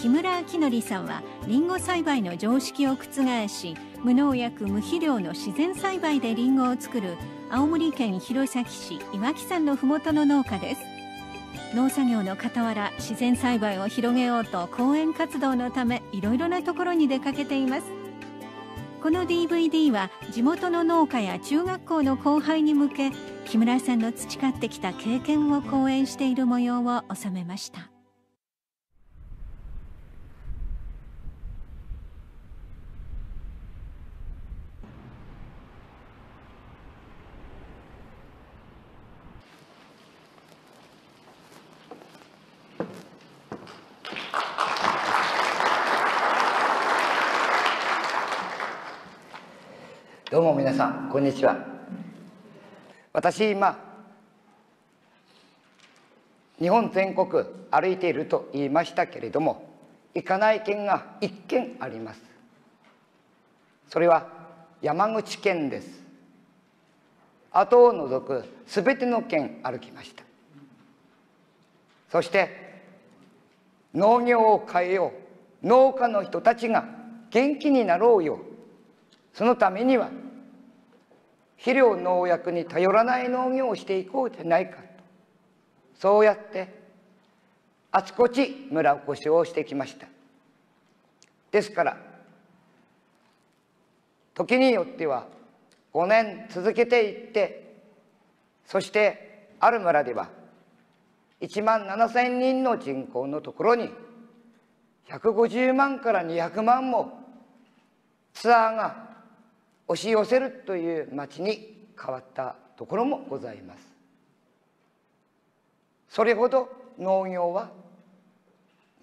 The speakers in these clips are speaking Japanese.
木村明則さんはリンゴ栽培の常識を覆し無農薬無肥料の自然栽培でリンゴを作る青森県弘前市岩木山のふもとの農家です。農作業の傍ら自然栽培を広げようと講演活動のためいろいろなところに出かけています。この DVD は地元の農家や中学校の後輩に向け木村さんの培ってきた経験を講演している模様を収めましたどうも皆さんにちは。私今日本全国歩いていると言いましたけれども行かない県が一県あります。それは山口県です。後を除く全ての県歩きました。そして農業を変えよう農家の人たちが元気になろうよ。そのためには肥料農薬に頼らない農業をしていこうじゃないかと。そうやってあちこち村おこしをしてきました。ですから時によっては5年続けていってそしてある村では1万7,000人の人口のところに150万から200万もツアーが押し寄せるという町に変わったところもございます。それほど農業は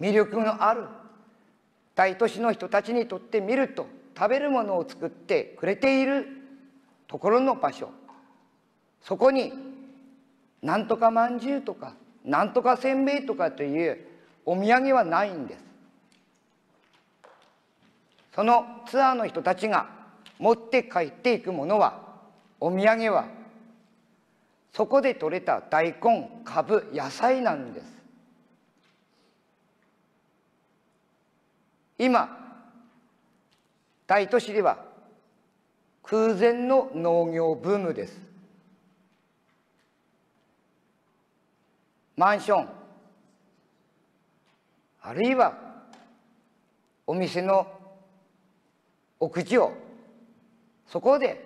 魅力のある大都市の人たちにとってみると食べるものを作ってくれているところの場所。そこになんとかまんじゅうとかなんとかせんべいとかというお土産はないんです。そのツアーの人たちが持って帰っていくものはお土産はそこで採れた大根かぶ野菜なんです。今大都市では空前の農業ブームです。マンションあるいはお店の屋上そこで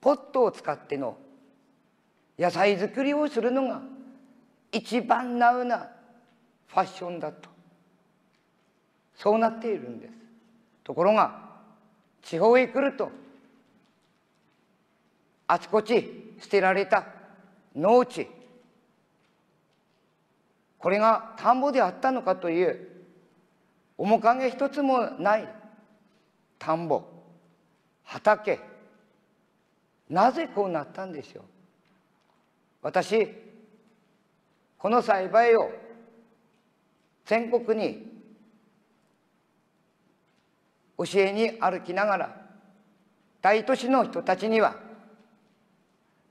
ポットを使っての野菜作りをするのが一番ナウなファッションだと。そうなっているんです。ところが地方へ来るとあちこち捨てられた農地。これが田んぼであったのかという面影一つもない田んぼ。畑。なぜこうなったんでしょう？私この栽培を全国に教えに歩きながら大都市の人たちには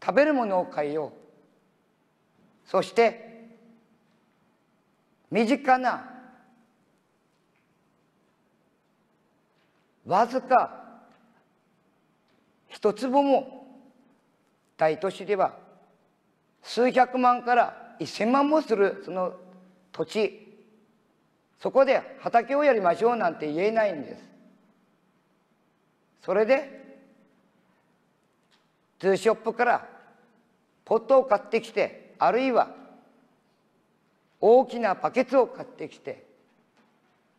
食べるものを変えよう。そして身近なわずか一坪も大都市では数百万から一千万もするその土地。そこで畑をやりましょうなんて言えないんです。それでツーショップからポットを買ってきてあるいは大きなバケツを買ってきて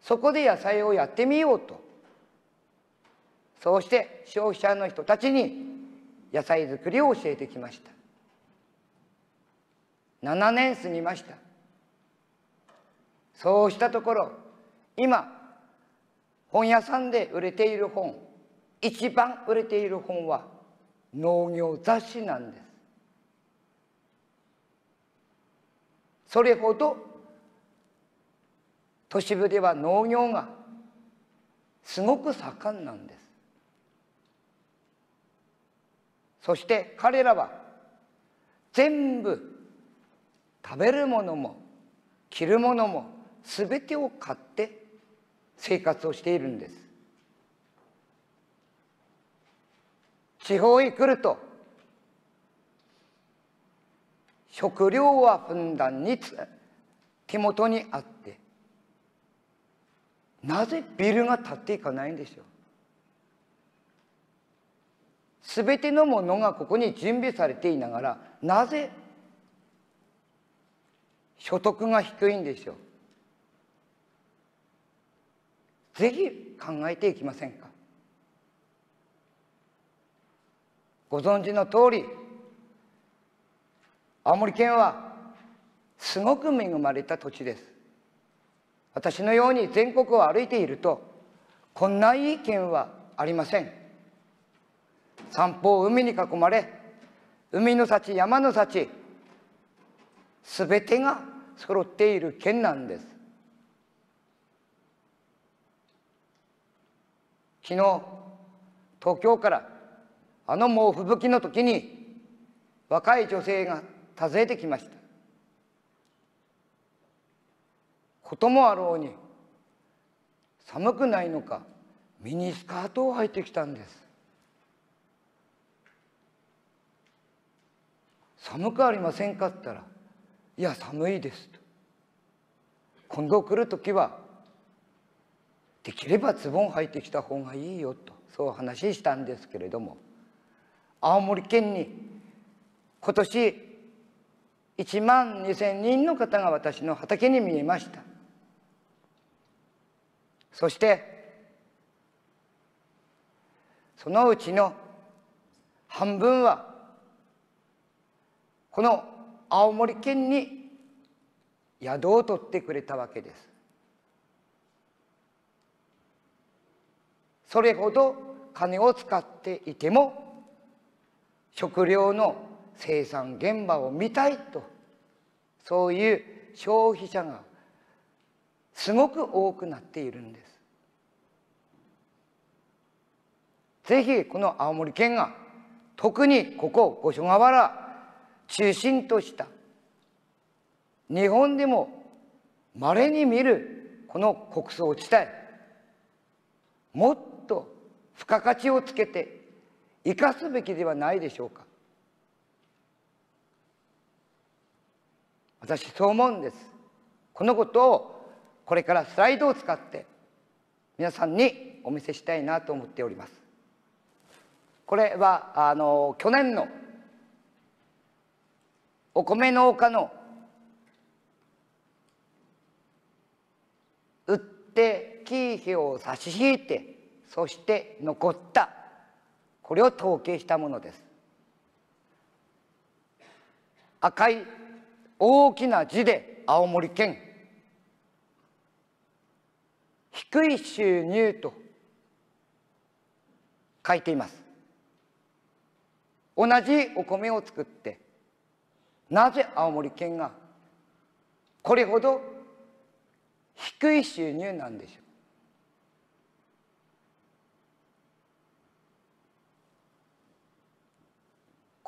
そこで野菜をやってみようと。そうして消費者の人たちに野菜作りを教えてきました。7年過ぎました。そうしたところ今本屋さんで売れている本一番売れている本は農業雑誌なんです。それほど都市部では農業がすごく盛んなんです。そして彼らは全部食べるものも着るものも全てを買って生活をしているんです。地方へ来ると食料はふんだんに手元にあってなぜビルが建っていかないんでしょう？すべてのものがここに準備されていながらなぜ所得が低いんでしょう？ぜひ考えていきませんか？ご存知の通り青森県はすごく恵まれた土地です。私のように全国を歩いているとこんないい県はありません。三方海に囲まれ海の幸山の幸全てが揃っている県なんです。昨日東京からあの猛吹雪の時に若い女性が訪ねてきました。こともあろうに寒くないのかミニスカートを履いてきたんです。寒くありませんか？って言ったら「いや寒いです」と。今度来る時はできればズボン履いてきた方がいいよとそう話したんですけれども青森県に今年1万2,000人の方が私の畑に見えました。そしてそのうちの半分はこの青森県に宿を取ってくれたわけですそれほど金を使っていても食料の生産現場を見たいとそういう消費者がすごく多くなっているんです。ぜひこの青森県が特にここ五所川原中心とした。日本でも稀に見るこの国葬地帯もっと付加価値をつけて生かすべきではないでしょうか。私そう思うんです。このことをこれからスライドを使って皆さんにお見せしたいなと思っております。これはあの去年のお米農家の売ってキー費を差し引いてそして残った。これを統計したものです。赤い大きな字で青森県。低い収入と書いています。同じお米を作ってなぜ青森県がこれほど低い収入なんでしょ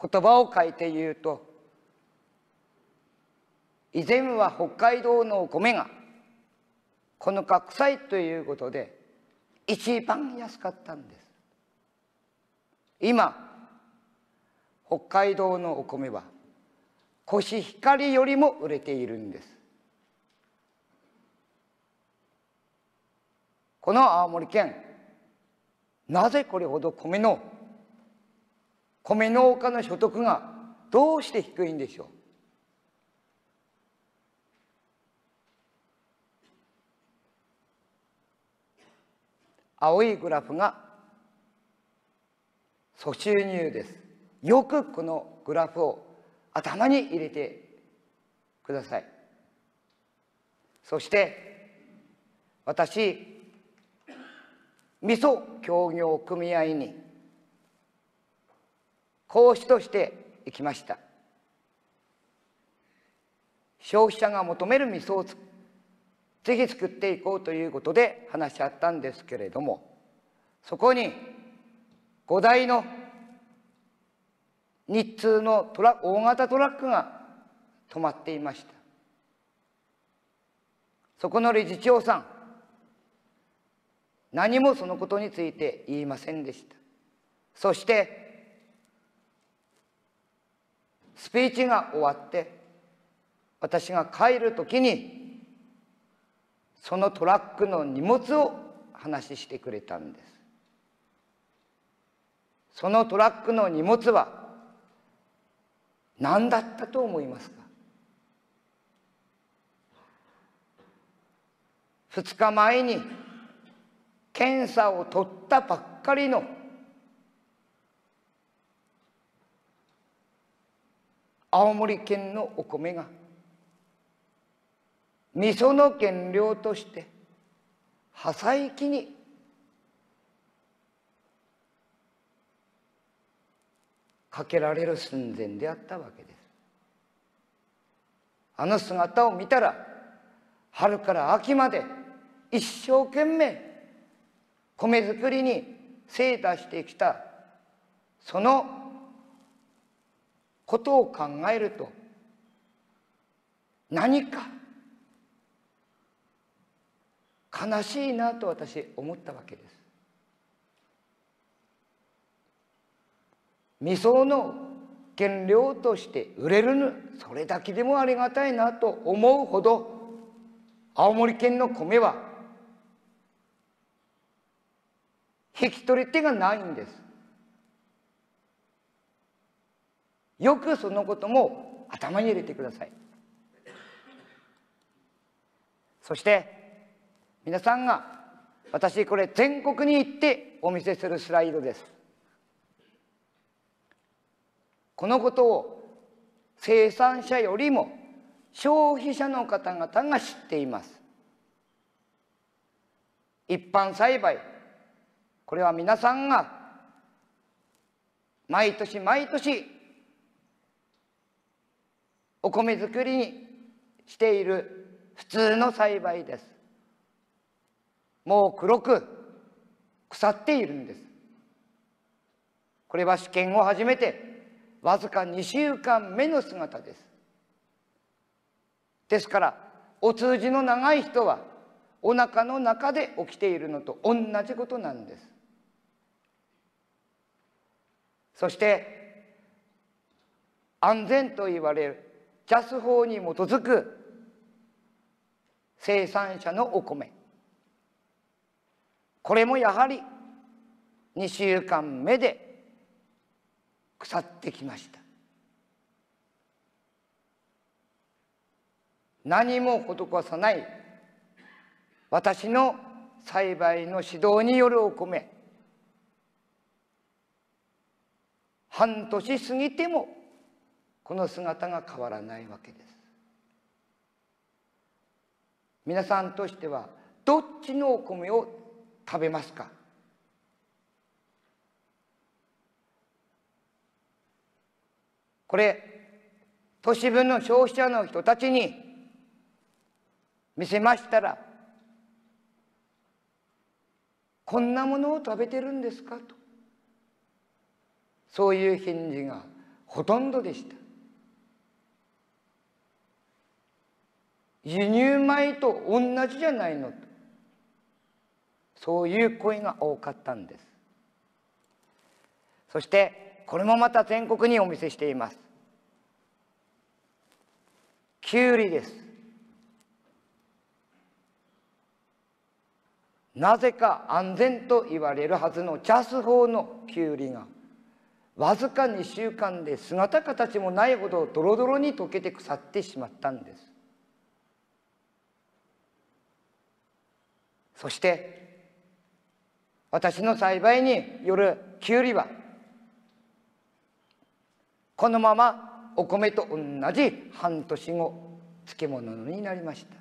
う？言葉を書いて言うと以前は北海道のお米がこの角祭ということで一番安かったんです。今北海道のお米はコシヒカリよりも売れているんです。この青森県なぜこれほど米の米農家の所得がどうして低いんでしょう？青いグラフが粗収入です。よくこのグラフを頭に入れてください。そして私味噌協業組合に講師として行きました。消費者が求める味噌をぜひ作っていこうということで話し合ったんですけれどもそこに5台の日通のトラ大型トラックが止まっていました。そこの理事長さん何もそのことについて言いませんでした。そしてスピーチが終わって私が帰る時にそのトラックの荷物を話してくれたんです。そのトラックの荷物は何だったと思いますか？2日前に検査を取ったばっかりの青森県のお米が味噌の原料として破砕機にかけられる寸前であったわけですあの姿を見たら春から秋まで一生懸命米作りに精出してきたそのことを考えると何か悲しいなと私思ったわけです。味噌の原料として売れるぬそれだけでもありがたいなと思うほど青森県の米は引き取り手がないんです。よくそのことも頭に入れてください。そして皆さんが私これ全国に行ってお見せするスライドです。このことを生産者よりも消費者の方々が知っています。一般栽培これは皆さんが毎年毎年お米作りにしている普通の栽培です。もう黒く腐っているんです。これは試験を始めてわずか2週間目の姿です。ですからお通じの長い人はお腹の中で起きているのと同じことなんです。そして安全と言われるジャス法に基づく生産者のお米。これもやはり2週間目で腐ってきました。何も施さない。私の栽培の指導によるお米。半年過ぎてもこの姿が変わらないわけです。皆さんとしてはどっちのお米を食べますか？これ都市部の消費者の人たちに見せましたらこんなものを食べてるんですか？と。そういう返事がほとんどでした。輸入米と同じじゃないの。とそういう声が多かったんです。そしてこれもまた全国にお見せしています。きゅうりです。なぜか安全と言われるはずのジャス法のきゅうりがわずか2週間で姿形もないほどドロドロに溶けて腐ってしまったんです。そして私の栽培によるきゅうりはこのままお米と同じ半年後漬物になりました。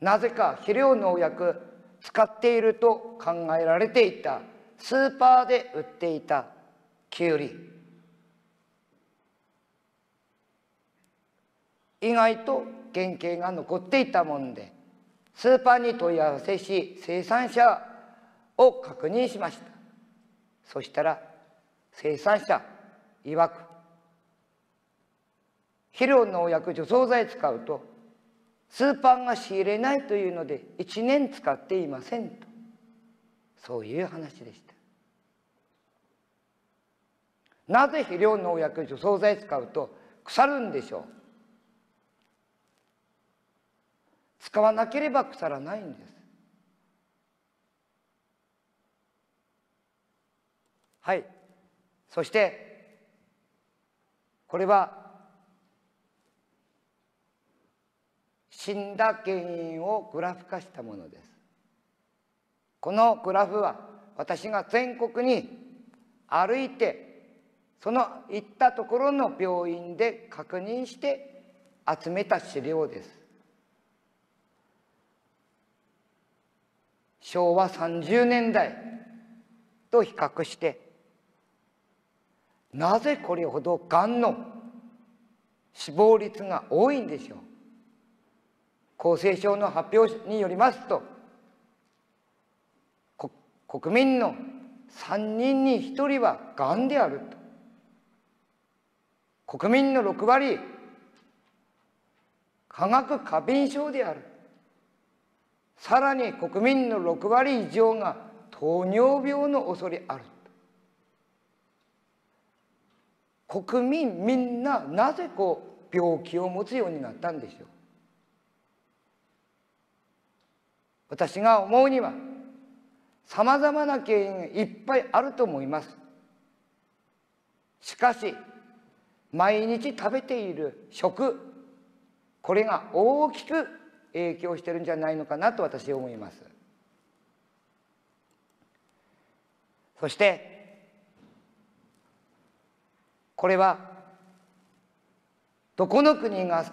なぜか肥料農薬使っていると考えられていた。スーパーで売っていたきゅうり意外と原型が残っていたもんでスーパーに問い合わせし生産者を確認しました。そしたら生産者曰く肥料農薬除草剤使うとスーパーが仕入れないというので1年使っていませんと。そういう話でした。なぜ肥料農薬除草剤使うと腐るんでしょう？使わなければ腐らないんです。はい。そしてこれは死んだ原因をグラフ化したものです。このグラフは私が全国に歩いてその行ったところの病院で確認して集めた資料です。昭和30年代と比較してなぜこれほどがんの死亡率が多いんでしょう？厚生省の発表によりますと国民の3人に1人はがんであると。国民の6割化学過敏症である。さらに国民の6割以上が糖尿病の恐れある国民みんななぜこう病気を持つようになったんでしょう？私が思うにはさまざまな原因がいっぱいあると思います。しかし毎日食べている食これが大きく影響してるんじゃないのかなと私は思います。そしてこれはどこの国が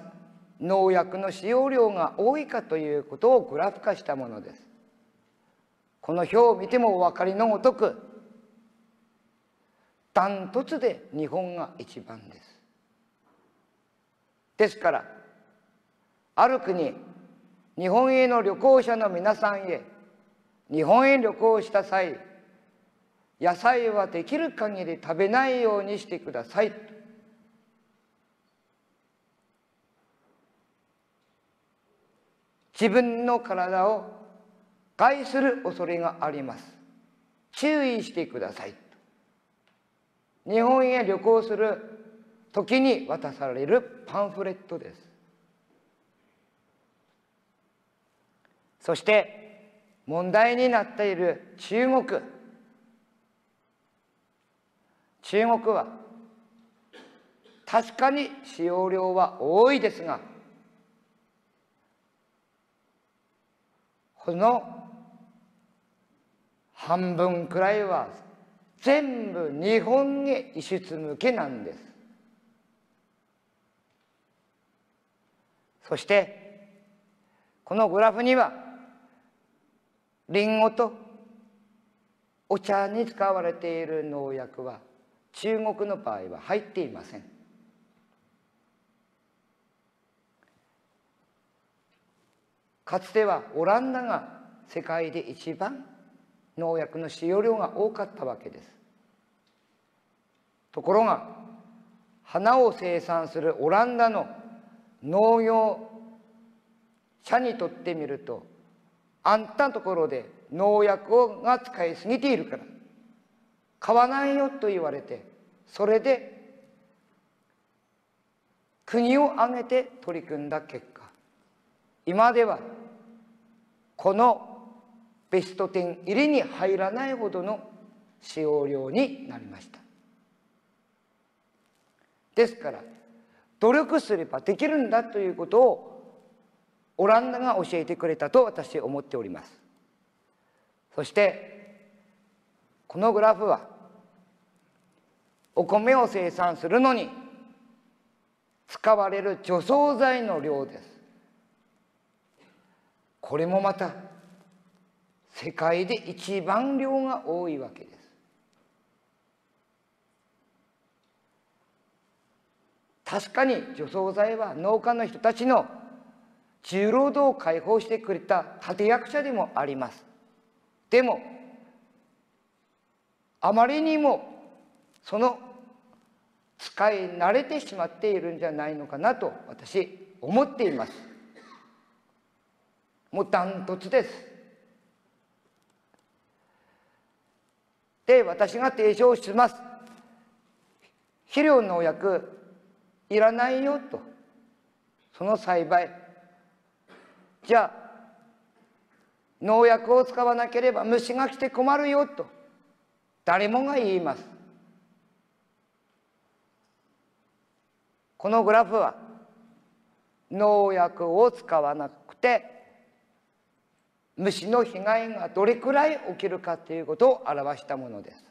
農薬の使用量が多いかということをグラフ化したものです。この表を見てもお分かりのごとくダントツで日本が一番です。ですからある国日本への旅行者の皆さんへ日本へ旅行した際野菜はできる限り食べないようにしてください。自分の体を害する恐れがあります。注意してください。日本へ旅行する時に渡されるパンフレットです。そして問題になっている中国。中国は確かに使用量は多いですがこの半分くらいは全部日本へ輸出向けなんです。そしてこのグラフにはリンゴとお茶に使われている農薬は中国の場合は入っていません。かつてはオランダが世界で一番農薬の使用量が多かったわけです。ところが花を生産するオランダの農業者にとってみるとあんたのところで農薬が使いすぎているから。買わないよと言われてそれで国を挙げて取り組んだ結果今ではこのベスト10入りに入らないほどの使用量になりました。ですから努力すればできるんだということをオランダが教えてくれたと私は思っております。そしてこのグラフはお米を生産するのに使われる除草剤の量です。これもまた世界で一番量が多いわけです。確かに除草剤は農家の人たちの重労働を解放してくれた立役者でもあります。でもあまりにもその使い慣れてしまっているんじゃないのかなと私思っています。もうダントツです。で私が提唱します。肥料農薬いらないよと。その栽培。じゃあ農薬を使わなければ虫が来て困るよと。誰もが言います。このグラフは農薬を使わなくて虫の被害がどれくらい起きるかということを表したものです。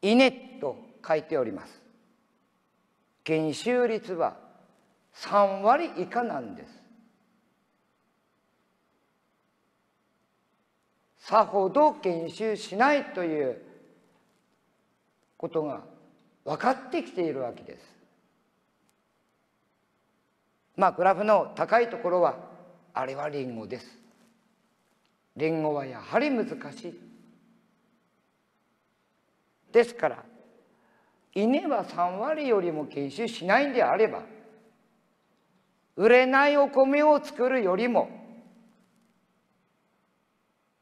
稲と書いております。減収率は3割以下なんです。さほど減収しないということが分かってきているわけです。まあグラフの高いところはあれはリンゴです。リンゴはやはり難しい。ですから稲は3割よりも研修しないんであれば売れないお米を作るよりも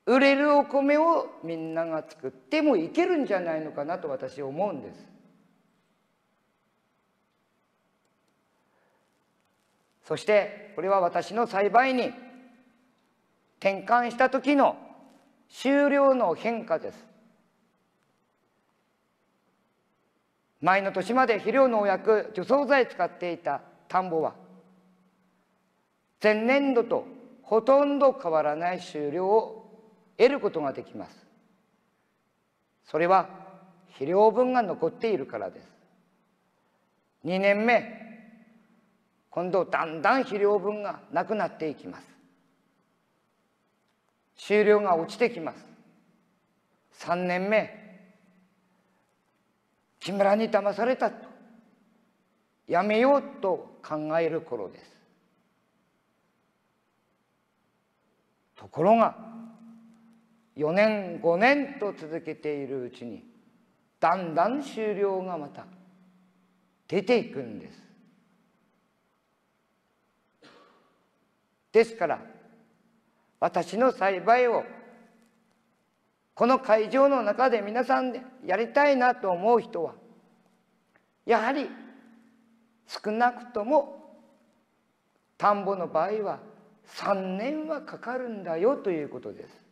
売れるお米をみんなが作ってもいけるんじゃないのかなと私は思うんです。そしてこれは私の栽培に転換した時の収量の変化です。前の年まで肥料農薬除草剤使っていた田んぼは前年度とほとんど変わらない収量を得ることができます。それは肥料分が残っているからです。2年目今度だんだん肥料分がなくなっていきます。収量が落ちてきます。3年目木村に騙されたと。やめようと考える頃です。ところが4年5年と続けているうちにだんだん終了がまた出ていくんです。ですから私の栽培をこの会場の中で皆さんでやりたいなと思う人はやはり少なくとも田んぼの場合は3年はかかるんだよということです。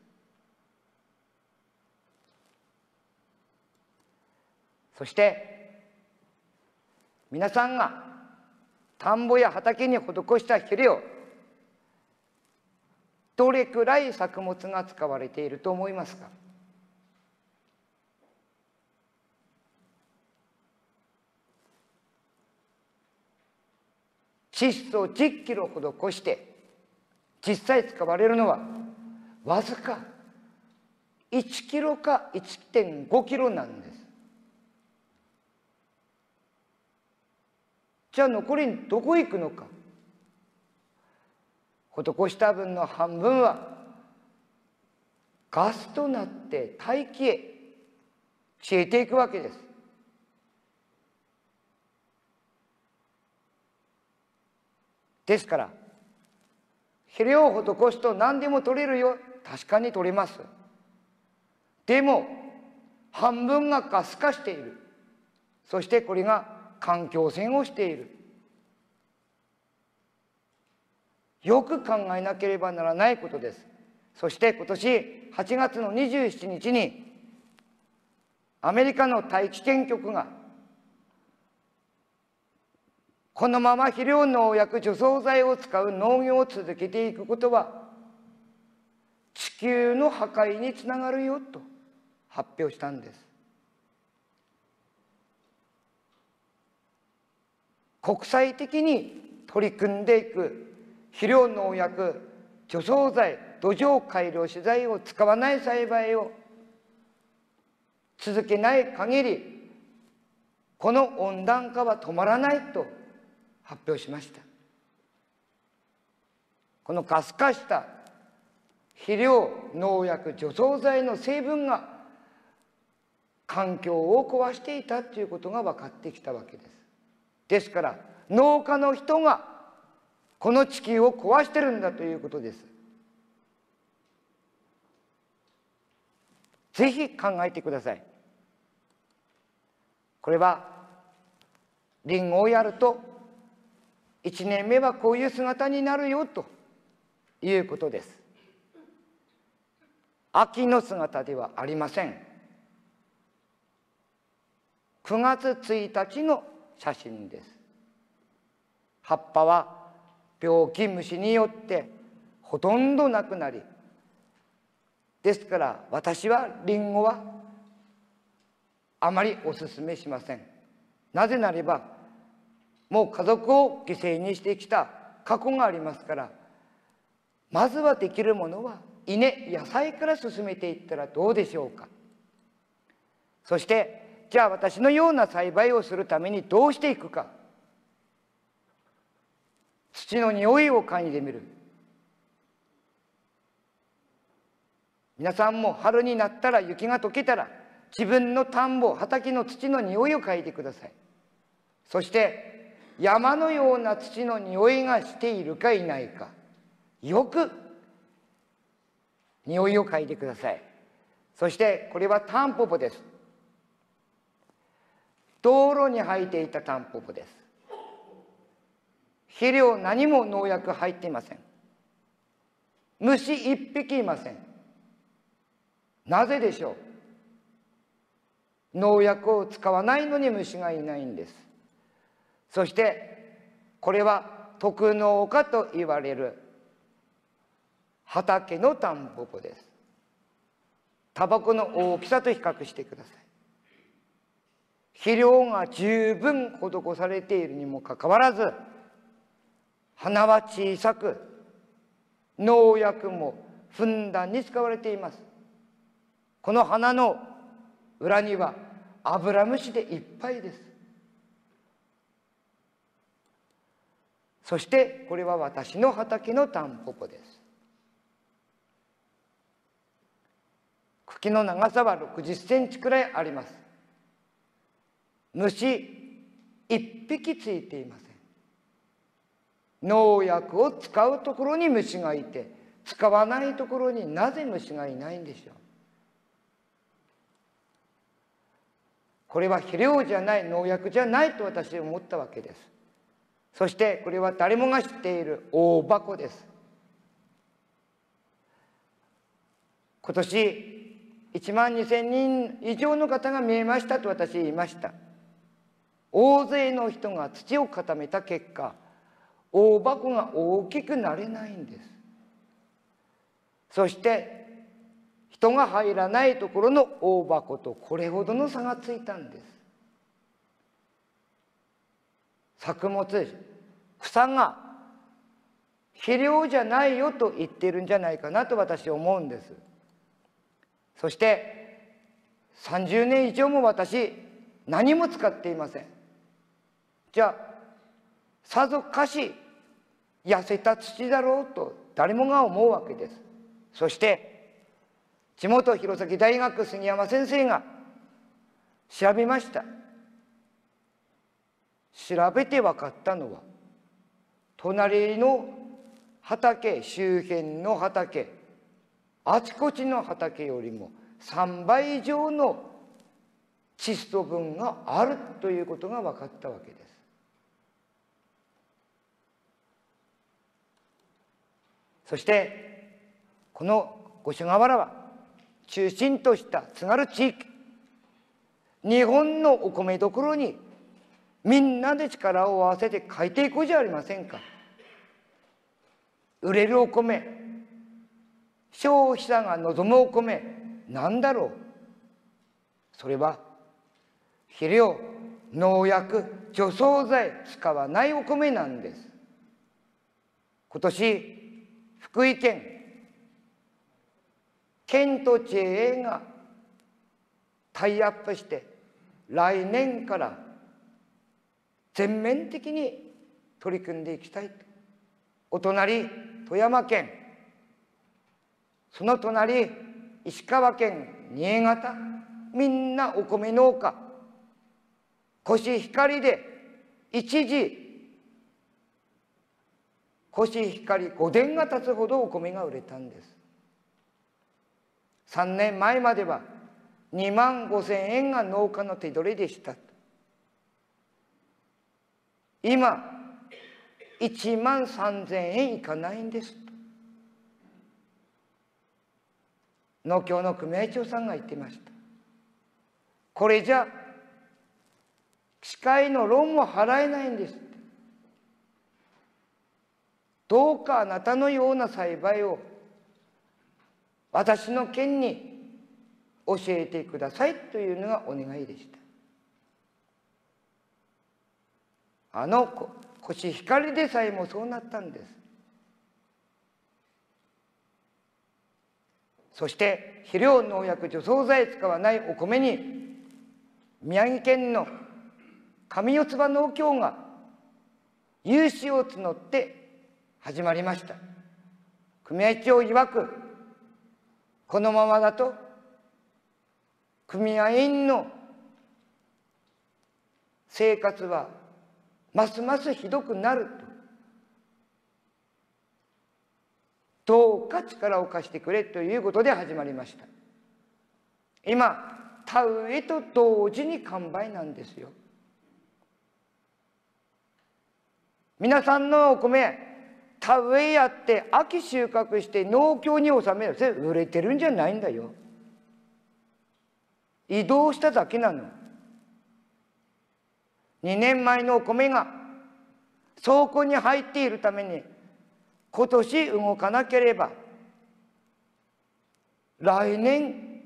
そして皆さんが田んぼや畑に施した肥料どれくらい作物が使われていると思いますか？窒素を10キロ施して実際使われるのはわずか1キロか1.5キロなんです。じゃあ残りどこ行くのか施した分の半分はガスとなって大気へ消えていくわけです。ですから肥料を施すと何でも取れるよ確かに取れます。でも半分がガス化しているそしてこれが環境線をしている。よく考えなければならないことです。そして今年8月の27日にアメリカの大気圏局がこのまま肥料農薬除草剤を使う農業を続けていくことは地球の破壊につながるよと発表したんです。国際的に取り組んでいく肥料農薬除草剤土壌改良資材を使わない栽培を続けない限りこの温暖化は止まらないと発表しましたこのガス化した肥料農薬除草剤の成分が環境を壊していたということが分かってきたわけです。ですから農家の人がこの地球を壊してるんだということです。ぜひ考えてください。これはリンゴをやると1年目はこういう姿になるよということです。秋の姿ではありません。9月1日の写真です。葉っぱは病気虫によってほとんどなくなりですから私はリンゴはあまりおすすめしませんなぜならばもう家族を犠牲にしてきた過去がありますからまずはできるものは稲野菜から進めていったらどうでしょうかそしてじゃあ私のような栽培をするためにどうしていくか。土の匂いを嗅いでみる。皆さんも春になったら雪が溶けたら自分の田んぼ畑の土の匂いを嗅いでください。そして山のような土の匂いがしているかいないかよく匂いを嗅いでください。そしてこれはタンポポです。道路に生えていたタンポポです。肥料何も農薬入っていません。虫一匹いません。なぜでしょう。農薬を使わないのに虫がいないんです。そしてこれは特農家と言われる畑のタンポポです。タバコの大きさと比較してください。肥料が十分施されているにもかかわらず花は小さく農薬もふんだんに使われています。この花の裏にはアブラムシでいっぱいです。そしてこれは私の畑のタンポポです。茎の長さは60センチくらいあります。虫一匹ついていません。農薬を使うところに虫がいて使わないところになぜ虫がいないんでしょう。これは肥料じゃない農薬じゃないと私は思ったわけです。そしてこれは誰もが知っている大箱です。今年1万2,000人以上の方が見えましたと私言いました。大勢の人が土を固めた結果大箱が大きくなれないんです。そして人が入らないところの大箱とこれほどの差がついたんです。作物草が肥料じゃないよと言ってるんじゃないかなと私思うんです。そして30年以上も私何も使っていません。じゃあさぞかし痩せた土だろうと誰もが思うわけですそして地元弘前大学杉山先生が調べました調べて分かったのは隣の畑周辺の畑あちこちの畑よりも3倍以上の窒素分があるということが分かったわけです。そしてこの五所川原は中心とした津軽地域日本のお米どころにみんなで力を合わせて変えていこうじゃありませんか。売れるお米消費者が望むお米なんだろう。それは肥料農薬除草剤使わないお米なんです。今年福井県。県と JA がタイアップして来年から全面的に取り組んでいきたい。とお隣富山県。その隣石川県。新潟。みんなお米農家。コシヒカリで一時コシヒカリ5年が経つほどお米が売れたんです。3年前までは2万5千円が農家の手取りでした。今1万3千円いかないんです。農協の組合長さんが言ってました。これじゃ機械のローンも払えないんです。どうかあなたのような栽培を私の県に教えてくださいというのがお願いでした。あのコシヒカリでさえもそうなったんです。そして肥料農薬除草剤使わないお米に宮城県の上四つ葉農協が融資を募って始まりました。組合長曰くこのままだと組合員の生活はますますひどくなるとどうか力を貸してくれということで始まりました。今田植えと同時に完売なんですよ。皆さんのお米田植えやって秋収穫して農協に納めるそれ売れてるんじゃないんだよ。移動しただけなの。2年前のお米が倉庫に入っているために今年動かなければ来年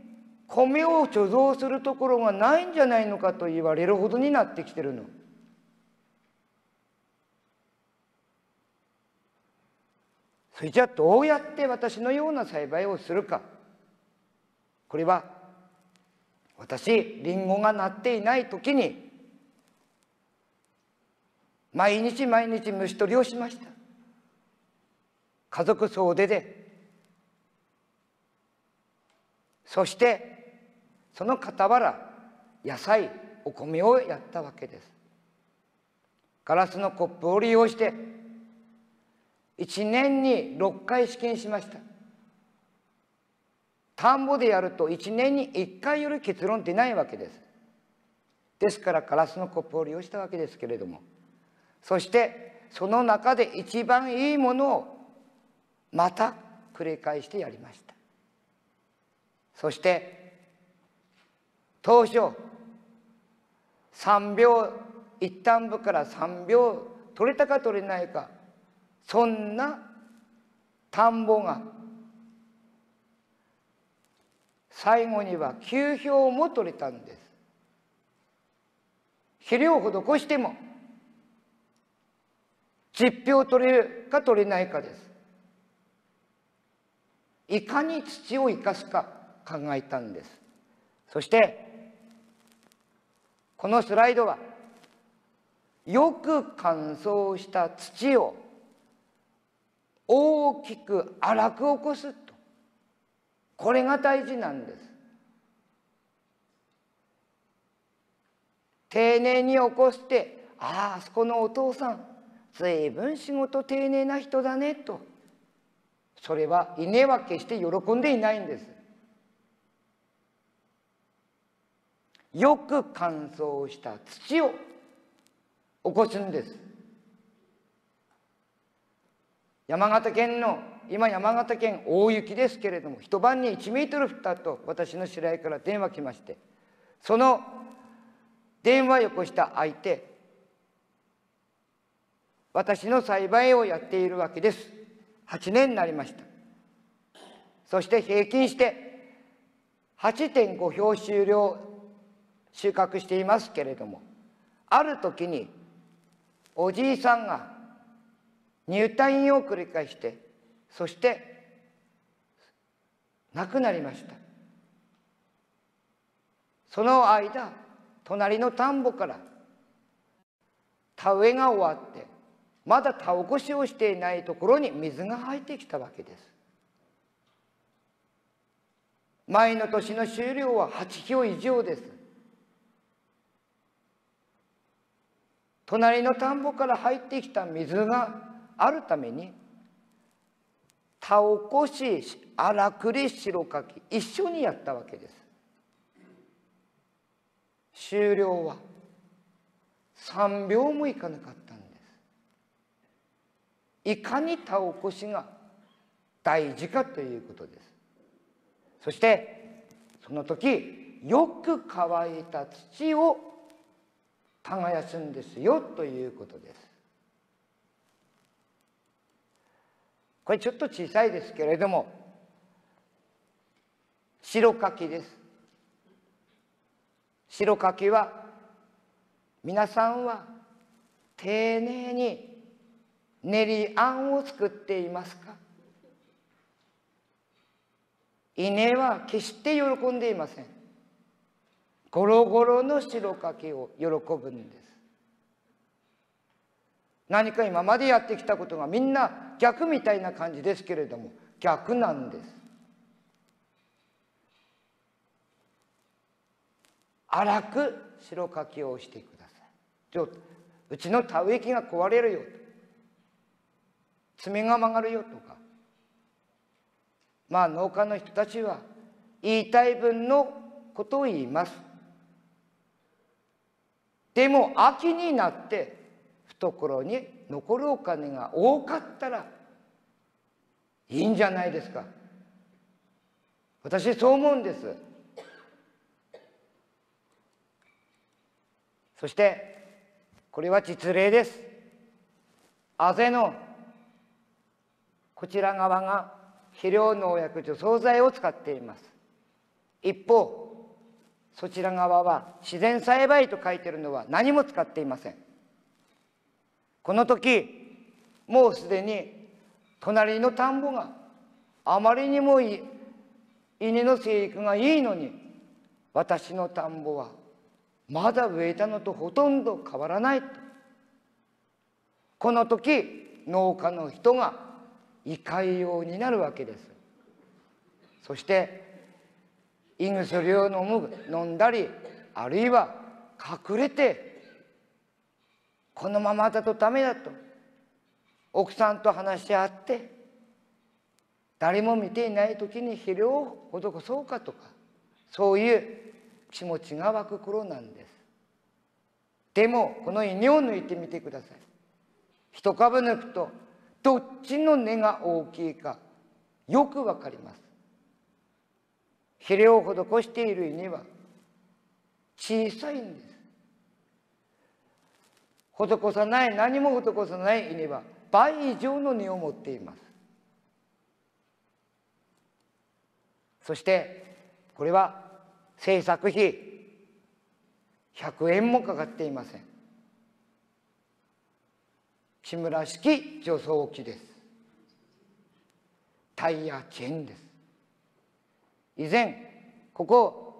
米を貯蔵するところがないんじゃないのかと言われるほどになってきてるの。それじゃあどうやって私のような栽培をするか。これは私りんごがなっていない時に毎日毎日虫取りをしました。家族総出で。そしてその傍ら野菜お米をやったわけです。ガラスのコップを利用して1年に6回試験しました。田んぼでやると1年に1回より結論出ないわけです。ですからガラスのコップを利用したわけですけれども。そしてその中で一番いいものをまた繰り返してやりました。そして当初3秒一旦部から3秒取れたか取れないかそんな田んぼが最後には9票も取れたんです。肥料を施しても10票取れるか取れないかです。いかに土を生かすか考えたんです。そしてこのスライドはよく乾燥した土を大きく荒く起こすと。これが大事なんです。丁寧に起こしてあああそこのお父さん随分仕事丁寧な人だねと。それは稲は決して喜んでいないんです。よく乾燥した土を起こすんです。山形県の今山形県大雪ですけれども一晩に1メートル降ったと私の知り合いから電話来ましてその電話よこした相手私の栽培をやっているわけです。8年になりました。そして平均して8.5票終了収穫していますけれどもある時におじいさんが入退院を繰り返してそして亡くなりました。その間隣の田んぼから田植えが終わってまだ田起こしをしていないところに水が入ってきたわけです。前の年の収量は8キロ以上です。隣の田んぼから入ってきた水があるために田起こし荒くり白かき一緒にやったわけです。終了は3秒もいかなかったんです。いかに田起こしが大事かということです。そしてその時よく乾いた土を耕すんですよということです。これちょっと小さいですけれども白柿です。白柿は皆さんは丁寧に練りあんを作っていますか？稲は決して喜んでいません。ゴロゴロの白柿を喜ぶんです。何か今までやってきたことがみんな逆みたいな感じですけれども逆なんです。荒く白かきをしてください。ちょうちの田植え機が壊れるよ爪が曲がるよとか。まあ農家の人たちは言いたい分のことを言います。でも秋になって懐に残るお金が多かったらいいんじゃないですか。私そう思うんです。そしてこれは実例です。あぜの。こちら側が肥料農薬除草剤を使っています。一方そちら側は自然栽培と書いてるのは何も使っていません。この時もうすでに隣の田んぼがあまりにもいい稲の生育がいいのに私の田んぼはまだ植えたのとほとんど変わらないこの時農家の人が胃潰瘍になるわけです。そして胃薬を飲む飲んだりあるいは隠れてこのままだとダメだと。奥さんと話し合って誰も見ていない時に肥料を施そうかとかそういう気持ちが湧く頃なんです。でもこの稲を抜いてみてください。一株抜くとどっちの根が大きいかよくわかります。肥料を施している稲は小さいんです。施さない何も施さない稲は倍以上の根を持っています。そしてこれは制作費100円もかかっていません。木村式除草機です。タイヤチェーンです。以前ここ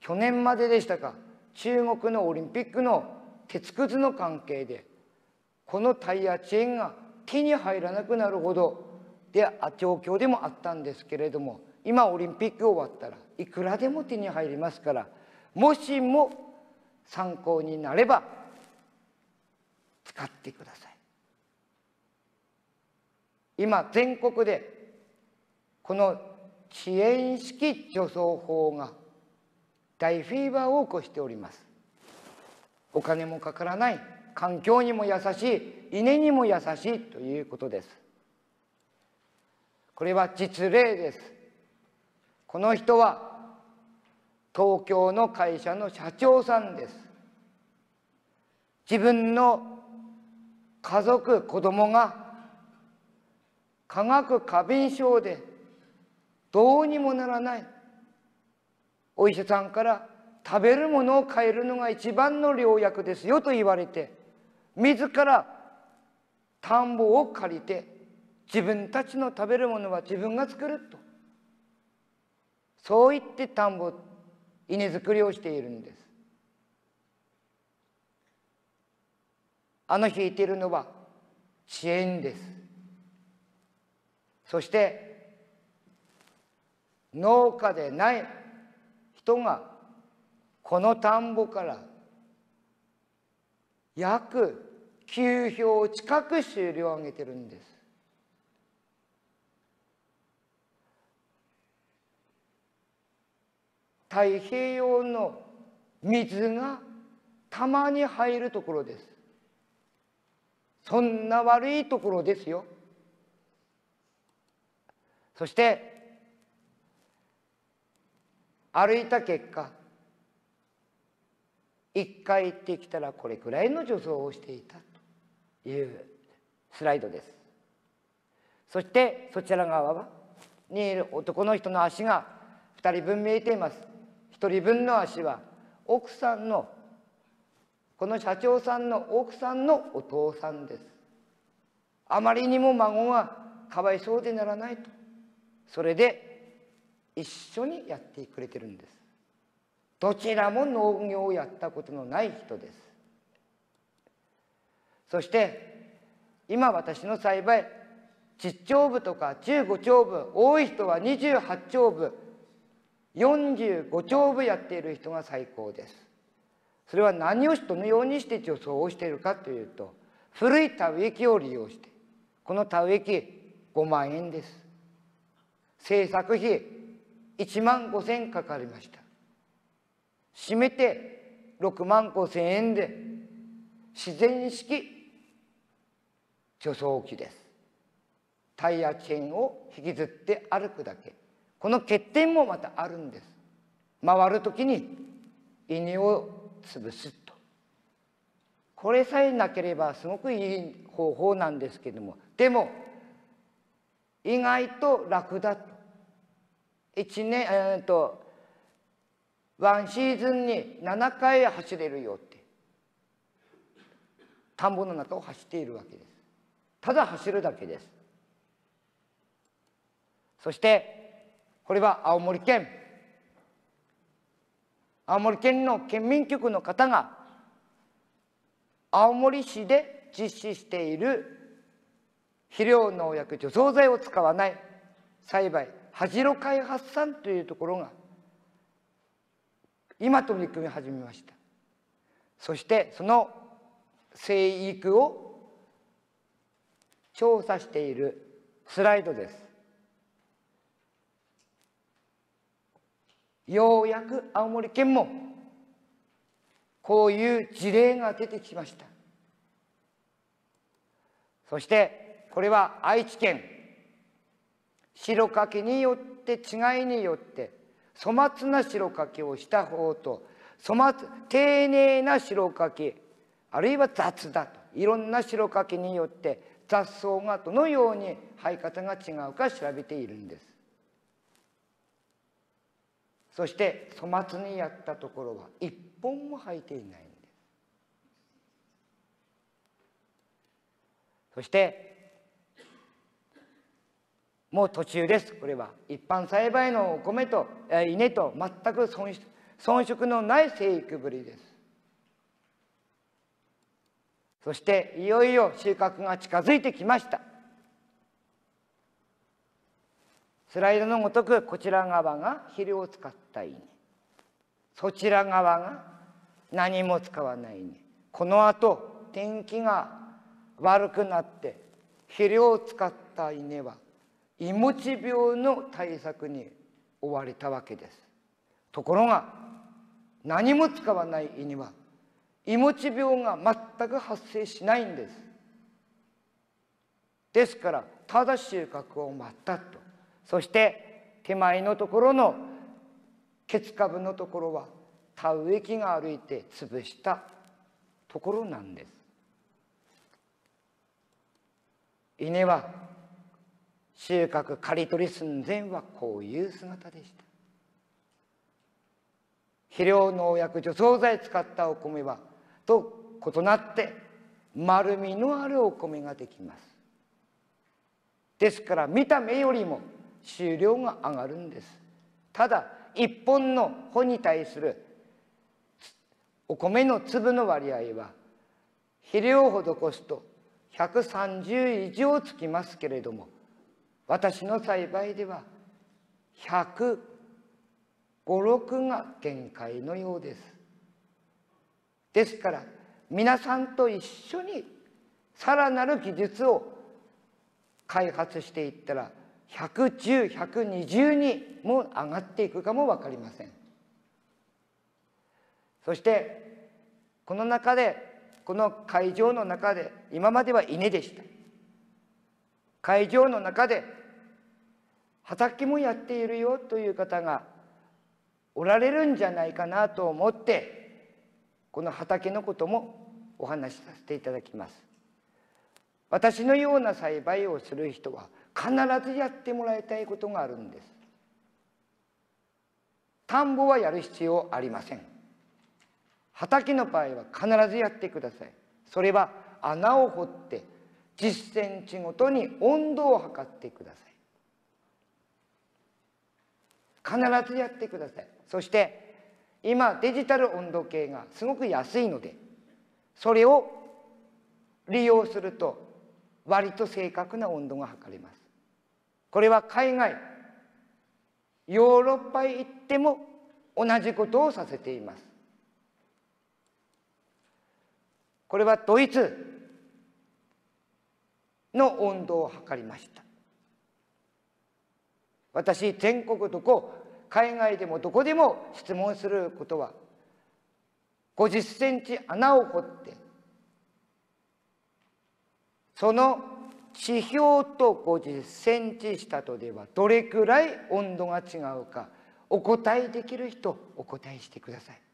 去年まででしたか中国のオリンピックの鉄くずの関係でこのタイヤチェーンが手に入らなくなるほどで状況でもあったんですけれども今オリンピック終わったらいくらでも手に入りますからもしも参考になれば使ってください。今全国でこの遅延式除草法が大フィーバーを起こしております。お金もかからない環境にも優しい稲にも優しいということです。これは実例です。この人は東京の会社の社長さんです。自分の家族子供が化学過敏症でどうにもならないお医者さんから食べるものを変えるのが一番の良薬ですよと言われて自ら田んぼを借りて自分たちの食べるものは自分が作ると。そう言って田んぼ稲作りをしているんです。あの日いているのは遅延です。そして農家でない人がこの田んぼから約9票近く収量を上げてるんです。太平洋の水がたまに入るところです。そんな悪いところですよ。そして歩いた結果一回行ってきたらこれくらいの助走をしていたというスライドです。そしてそちら側はにいる男の人の足が2人分見えています。1人分の足は奥さんのこの社長さんの奥さんのお父さんです。あまりにも孫がかわいそうでならないとそれで一緒にやってくれてるんです。どちらも農業をやったことのない人です。そして今私の栽培10丁部とか15丁部多い人は28丁部45丁部やっている人が最高です。それは何をどのようにして除草をしているかというと古い田植え機を利用してこの田植え機5万円です。制作費1万5千かかりました。締めて6万5千円で自然式除草機です。タイヤチェーンを引きずって歩くだけ。この欠点もまたあるんです。回る時に稲を潰すと。これさえなければすごくいい方法なんですけども。でも意外と楽だと。1年えー、っとワンシーズンに7回走れるよって。田んぼの中を走っているわけです。ただ走るだけです。そしてこれは青森県。青森県の県民局の方が青森市で実施している肥料農薬除草剤を使わない栽培恥じろ開発さんというところが今取り組み始めました。そしてその生育を調査しているスライドです。ようやく青森県もこういう事例が出てきました。そしてこれは愛知県。白柿によって違いによって粗末な白かきをした方と粗末丁寧な白かきあるいは雑だといろんな白かきによって雑草がどのように生え方が違うか調べているんです。そして粗末にやったところは一本も生えていないんです。そしてもう途中です。これは一般栽培のお米と稲と全く遜色のない生育ぶりです。そしていよいよ収穫が近づいてきました。スライドのごとくこちら側が肥料を使った稲。そちら側が何も使わない稲。このあと天気が悪くなって肥料を使った稲は胃持ち病の対策に追われたわけです。ところが何も使わない胃には胃持ち病が全く発生しないんです。ですからただ収穫を待ったと。そして手前のところのケツ株のところは田植え機が歩いて潰したところなんです。稲は収穫刈り取り寸前はこういう姿でした。肥料農薬除草剤使ったお米はと異なって丸みのあるお米ができます。ですから見た目よりも収量が上がるんです。ただ一本の穂に対するお米の粒の割合は肥料を施すと130以上つきますけれども私の栽培では156が限界のようです。ですから皆さんと一緒にさらなる技術を開発していったら110120にも上がっていくかも分かりません。そしてこの中でこの会場の中で今までは稲でした。会場の中で畑もやっているよという方がおられるんじゃないかなと思ってこの畑のこともお話しさせていただきます。私のような栽培をする人は必ずやってもらいたいことがあるんです。田んぼはやる必要ありません。畑の場合は必ずやってください。それは穴を掘って10センチごとに温度を測ってください。必ずやってください。そして今デジタル温度計がすごく安いのでそれを利用すると割と正確な温度が測れます。これは海外ヨーロッパへ行っても同じことをさせています。これはドイツの温度を測りました私全国どこ海外でもどこでも質問することは50センチ穴を掘ってその地表と50センチ下とではどれくらい温度が違うかお答えできる人お答えしてください。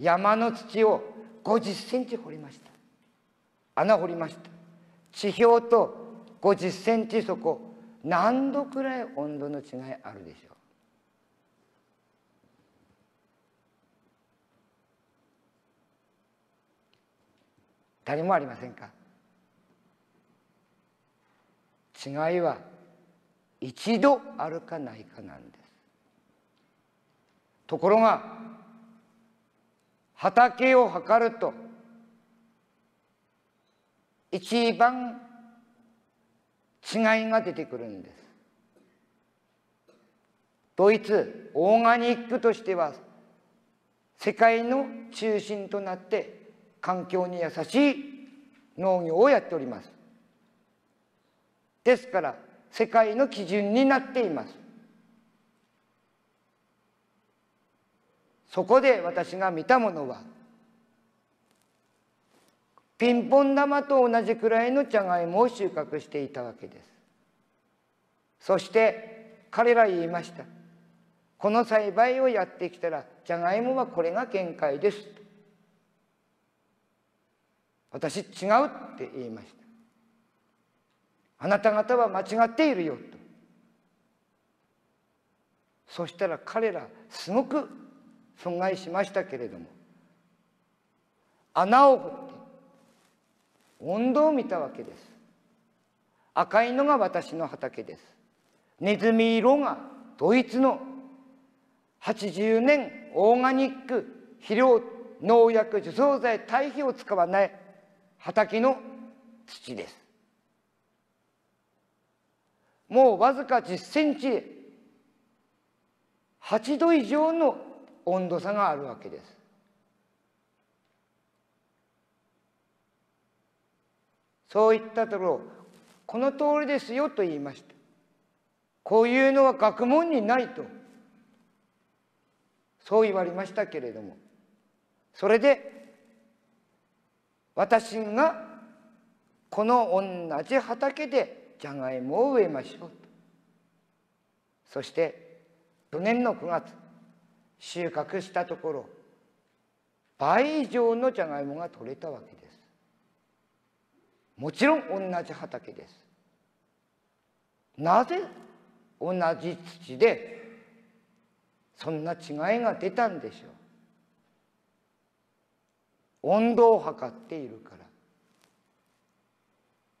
山の土を50センチ掘りました。穴掘りました。地表と50センチ底何度くらい温度の違いあるでしょう？誰もありませんか？違いは一度あるかないかなんです。ところが畑を測ると一番違いが出てくるんです。ドイツオーガニックとしては世界の中心となって環境に優しい農業をやっております。ですから世界の基準になっています。そこで私が見たものはピンポン玉と同じくらいのじゃがいもを収穫していたわけです。そして彼ら言いました。この栽培をやってきたらじゃがいもはこれが限界です。私違うって言いました。あなた方は間違っているよと。そしたら彼らすごく損害しましたけれども穴を掘って温度を見たわけです。赤いのが私の畑です。ネズミ色がドイツの80年オーガニック肥料農薬除草剤堆肥を使わない畑の土です。もうわずか10センチ8度以上の温度差があるわけです。そういったところこの通りですよと言いました。こういうのは学問にないと。そう言われましたけれども。それで私がこの同じ畑でじゃがいもを植えましょうと。そして去年の9月収穫したところ倍以上のじゃがいもが取れたわけです。もちろん同じ畑です。なぜ同じ土でそんな違いが出たんでしょう。温度を測っているから。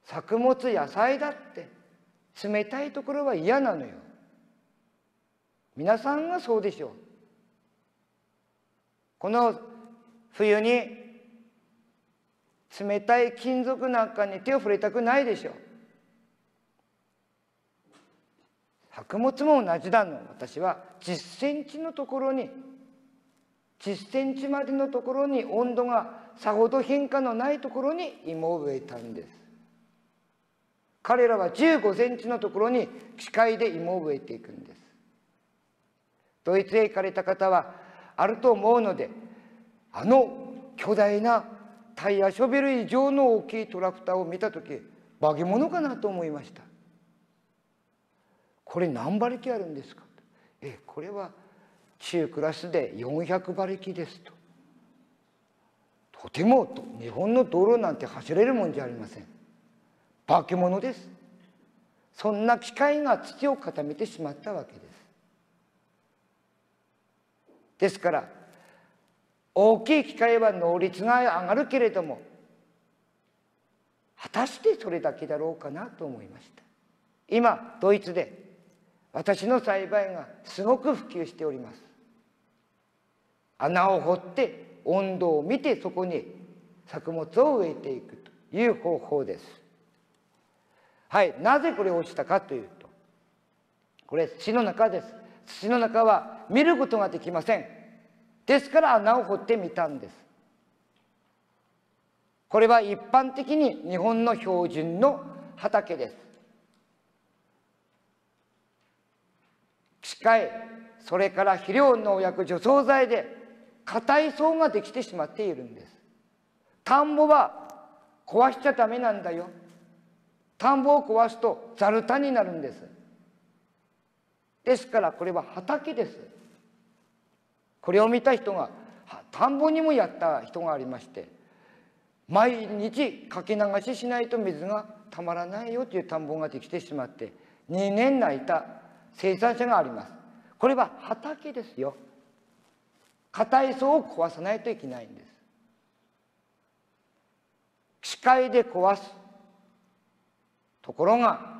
作物野菜だって冷たいところは嫌なのよ。皆さんがそうでしょう。この冬に冷たい金属なんかに手を触れたくないでしょ。う作物も同じだの。私は10センチのところに10センチまでのところに温度がさほど変化のないところに芋を植えたんです。彼らは15センチのところに機械で芋を植えていくんです。ドイツへ行かれた方はあると思うのであの巨大なタイヤショベル以上の大きいトラクターを見た時化け物かなと思いました。これ何馬力あるんですか？えこれは中クラスで400馬力ですと。とても日本の道路なんて走れるもんじゃありません。化け物です。そんな機械が土を固めてしまったわけです。ですから大きい機械は能率が上がるけれども果たしてそれだけだろうかなと思いました。今ドイツで私の栽培がすごく普及しております。穴を掘って温度を見てそこに作物を植えていくという方法です。はいなぜこれをしたかというとこれ土の中です。土の中は見ることができません。ですから穴を掘ってみたんです。これは一般的に日本の標準の畑です。機械それから肥料農薬除草剤で硬い層ができてしまっているんです。田んぼは壊しちゃダメなんだよ。田んぼを壊すとザルタになるんです。ですからこれは畑です。これを見た人が田んぼにもやった人がありまして毎日かけ流ししないと水がたまらないよという田んぼができてしまって2年泣いた生産者があります。これは畑ですよ。硬い層を壊さないといけないんです。機械で壊すところが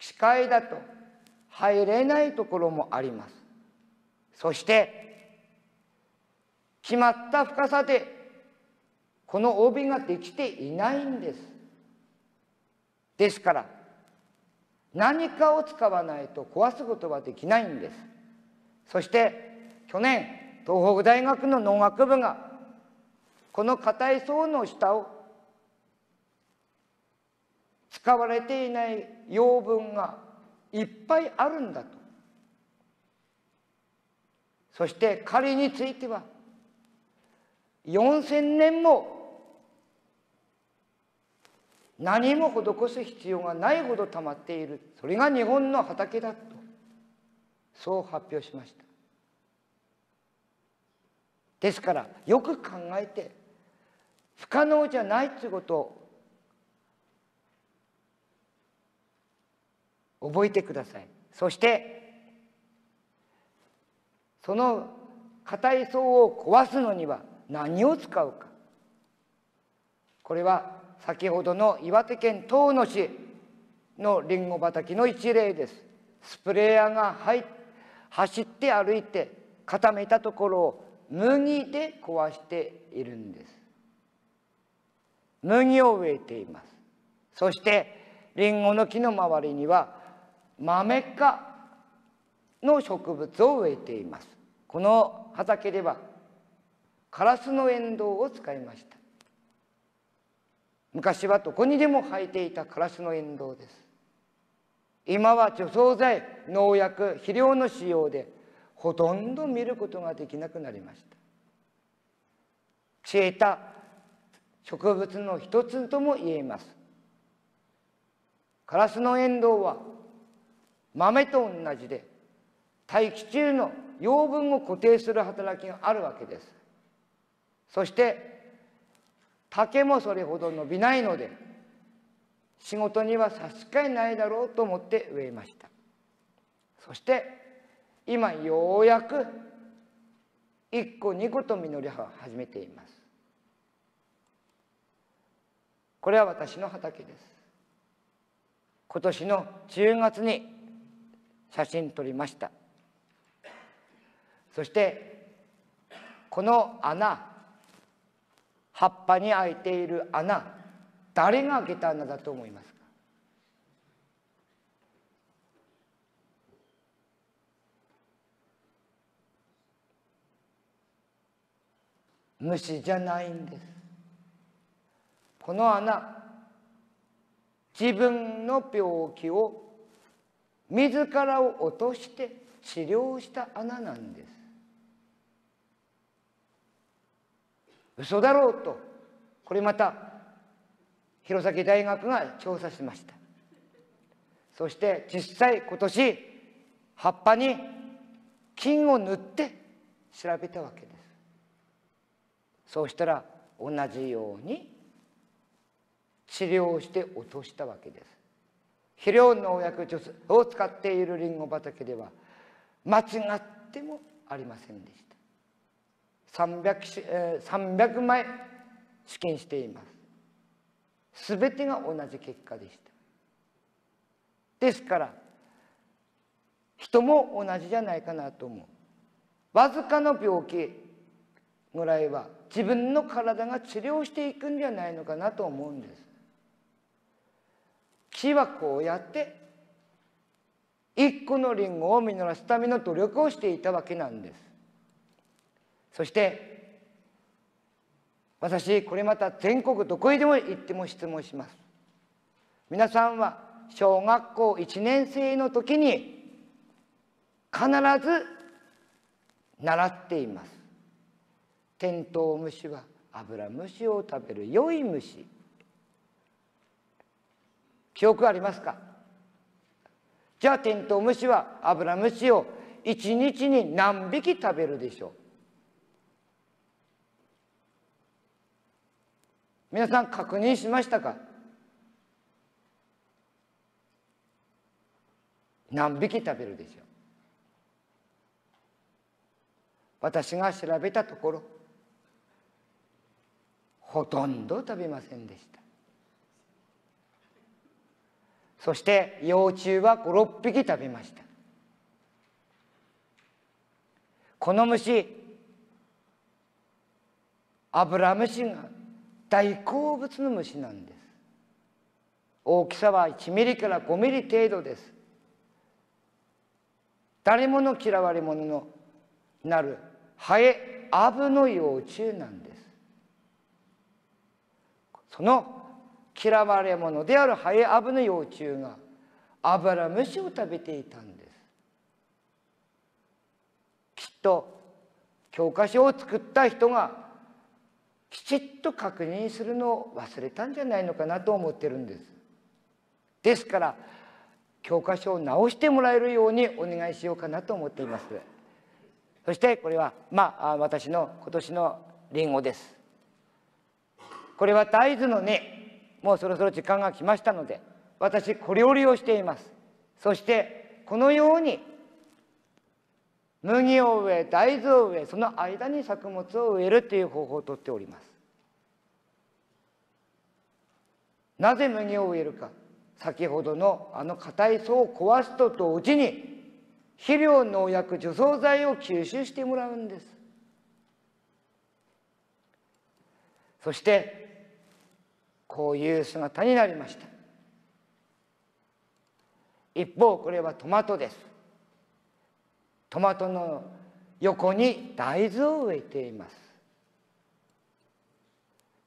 機械だと入れないところもあります。そして決まった深さでこの帯ができていないんです。ですから何かを使わないと壊すことはできないんです。そして去年東北大学の農学部がこの硬い層の下を使われていない養分がいっぱいあるんだと。そして仮については4,000年も何も施す必要がないほど溜まっている。それが日本の畑だとそう発表しました。ですからよく考えて不可能じゃないということを覚えてください。そしてその硬い層を壊すのには何を使うか。これは先ほどの岩手県遠野市のりんご畑の一例です。スプレーヤーが入走って歩いて固めたところを麦で壊しているんです。麦を植えています。そしてりんごの木の周りにはマメ科の植物を植えています。この畑ではカラスのエンドウを使いました。昔はどこにでも生えていたカラスのエンドウです。今は除草剤農薬肥料の使用でほとんど見ることができなくなりました。消えた植物の一つとも言えます。カラスのエンドウは豆と同じで大気中の養分を固定する働きがあるわけです。そして竹もそれほど伸びないので仕事には差し支えないだろうと思って植えました。そして今ようやく1個2個と実り葉始めています。これは私の畑です。今年の10月に写真撮りました。そしてこの穴葉っぱに開いている穴誰が開けた穴だと思いますか？虫じゃないんです。この穴自分の病気を自らを落として治療した穴なんです。嘘だろうとこれまた弘前大学が調査しました。そして実際今年葉っぱに金を塗って調べたわけです。そうしたら同じように治療して落としたわけです。肥料農薬を使っているりんご畑では間違ってもありませんでした。300, え300枚試験しています。全てが同じ結果でした。ですから人も同じじゃないかなと思う。わずかの病気ぐらいは自分の体が治療していくんじゃないのかなと思うんです。木はこうやって一個のリンゴを実らすための努力をしていたわけなんです。そして私これまた全国どこへでも行っても質問します。皆さんは小学校1年生の時に必ず習っています。テントウムシはアブラムシを食べる良い虫。記憶ありますか？じゃあテントウムシはアブラムシを一日に何匹食べるでしょう？皆さん確認しましたか？何匹食べるでしょう？私が調べたところほとんど食べませんでした。そして幼虫は56匹食べました。この虫アブラムシが大好物の虫なんです。大きさは1ミリから5ミリ程度です。誰もの嫌われ者のなるハエアブの幼虫なんです。その嫌われ者であるハエアブの幼虫がアブラムシを食べていたんです。きっと教科書を作った人がきちっと確認するのを忘れたんじゃないのかなと思ってるんです。ですから教科書を直してもらえるようにお願いしようかなと思っています。そしてこれはまあ私の今年のりんごです。これは大豆の根。もうそろそろ時間が来ましたので私小料理をしています。そしてこのように麦を植え大豆を植えその間に作物を植えるという方法をとっております。なぜ麦を植えるか。先ほどのあの硬い層を壊すと同時に肥料農薬除草剤を吸収してもらうんです。そしてこういう姿になりました。一方これはトマトです。トマトの横に大豆を植えています。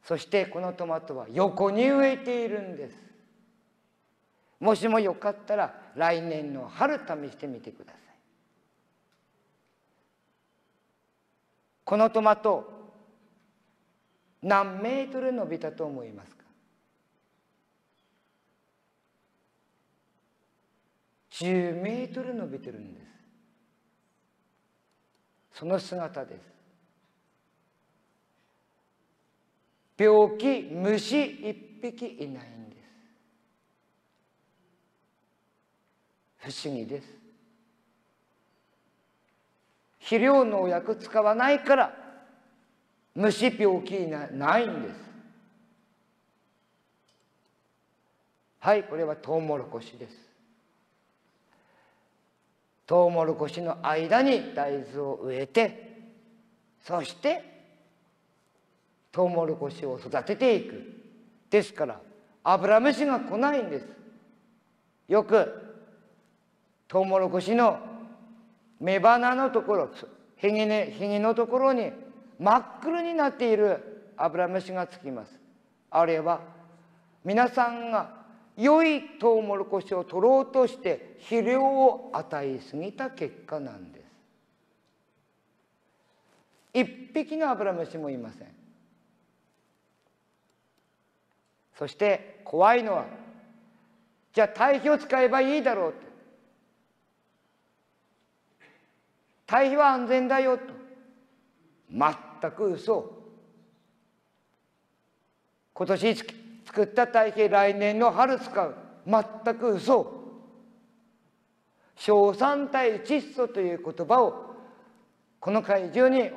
そしてこのトマトは横に植えているんです。もしもよかったら来年の春試してみてください。このトマト何メートル伸びたと思いますか？10メートル伸びてるんです。その姿です。病気虫一匹いないんです。不思議です。肥料農薬使わないから虫病気いないんです。はいこれはトウモロコシです。トウモロコシの間に大豆を植えてそしてトウモロコシを育てていく。ですからアブラムシが来ないんです。よくトウモロコシの雌花のところひげ,、ね、ひげのところに真っ黒になっているアブラムシがつきます。あれは皆さんが良いトウモロコシを取ろうとして肥料を与えすぎた結果なんです。一匹のアブラムシもいません。そして怖いのはじゃあ堆肥を使えばいいだろうと。堆肥は安全だよと。全く嘘。今年作った堆肥来年の春使う。全く嘘。小三体窒素という言葉をこの会場に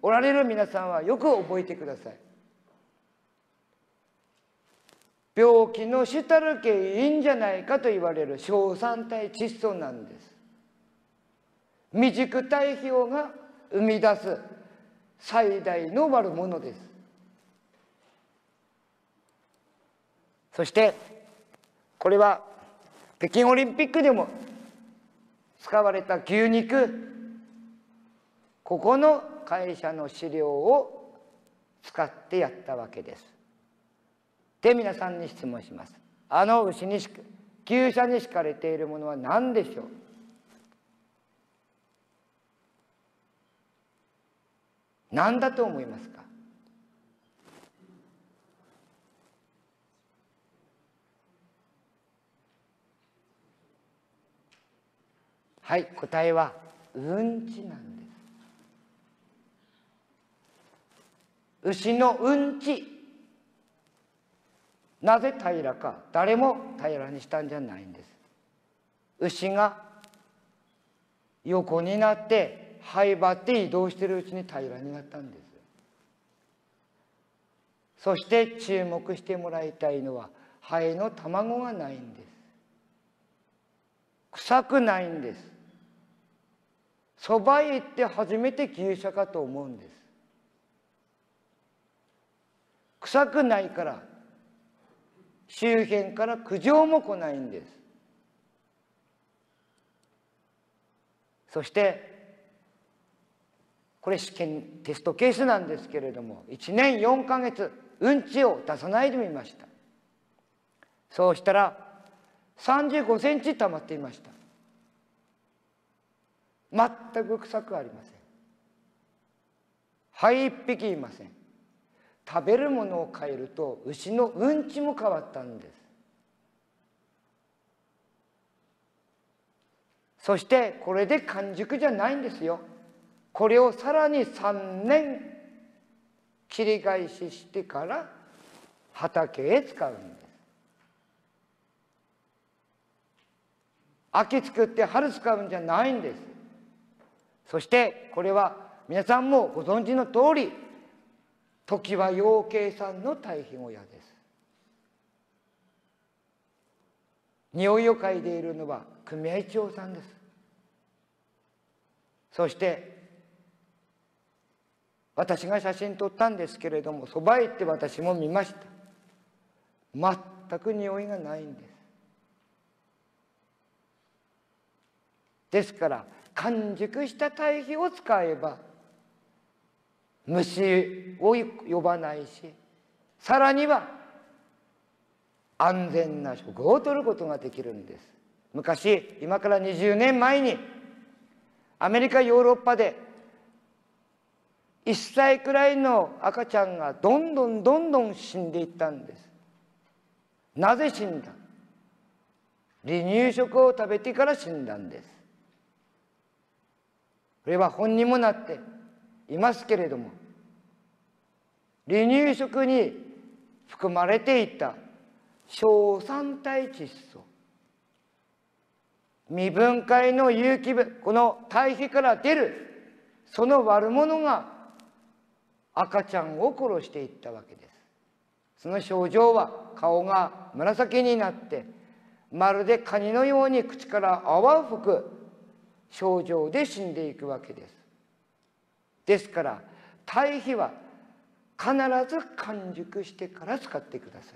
おられる皆さんはよく覚えてください。病気の主たる原因じゃないかと言われる小三体窒素なんです。未熟体表が生み出す最大の悪者です。そしてこれは北京オリンピックでも使われた牛肉ここの会社の資料を使ってやったわけです。で皆さんに質問します。あの牛に牛舎に敷かれているものは何でしょう？何だと思いますか？はい答えはうんちなんです。牛のうんち。なぜ平らか？誰も平らにしたんじゃないんです。牛が横になって這い張って移動しているうちに平らになったんです。そして注目してもらいたいのはハエの卵がないんです。臭くないんです。そばへ行って初めて牛舎かと思うんです。臭くないから。周辺から苦情も来ないんです。そしてこれ試験テストケースなんですけれども1年4か月うんちを出さないでみました。そうしたら35センチ溜まっていました。全く臭くありません。はい一匹いません。食べるものを変えると牛のうんちも変わったんです。そしてこれで完熟じゃないんですよ。これをさらに3年切り返ししてから畑へ使うんです。秋作って春使うんじゃないんです。そしてこれは皆さんもご存知の通り時は養鶏さんの堆肥小屋です。匂いを嗅いでいるのは組合長さんです。そして私が写真撮ったんですけれどもそばへ行って私も見ました。全く匂いがないんです。ですから完熟した堆肥を使えば虫を呼ばないしさらには安全な食を取ることができるんです。昔今から20年前にアメリカヨーロッパで1歳くらいの赤ちゃんがどんどんどんどん死んでいったんです。なぜ死んだ？離乳食を食べてから死んだんです。これは本にもなっていますけれども離乳食に含まれていた小酸体窒素未分解の有機物この堆肥から出るその悪者が赤ちゃんを殺していったわけです。その症状は顔が紫になってまるでカニのように口から泡を吹く症状で死んでいくわけです。ですから堆肥は必ず完熟してから使ってください。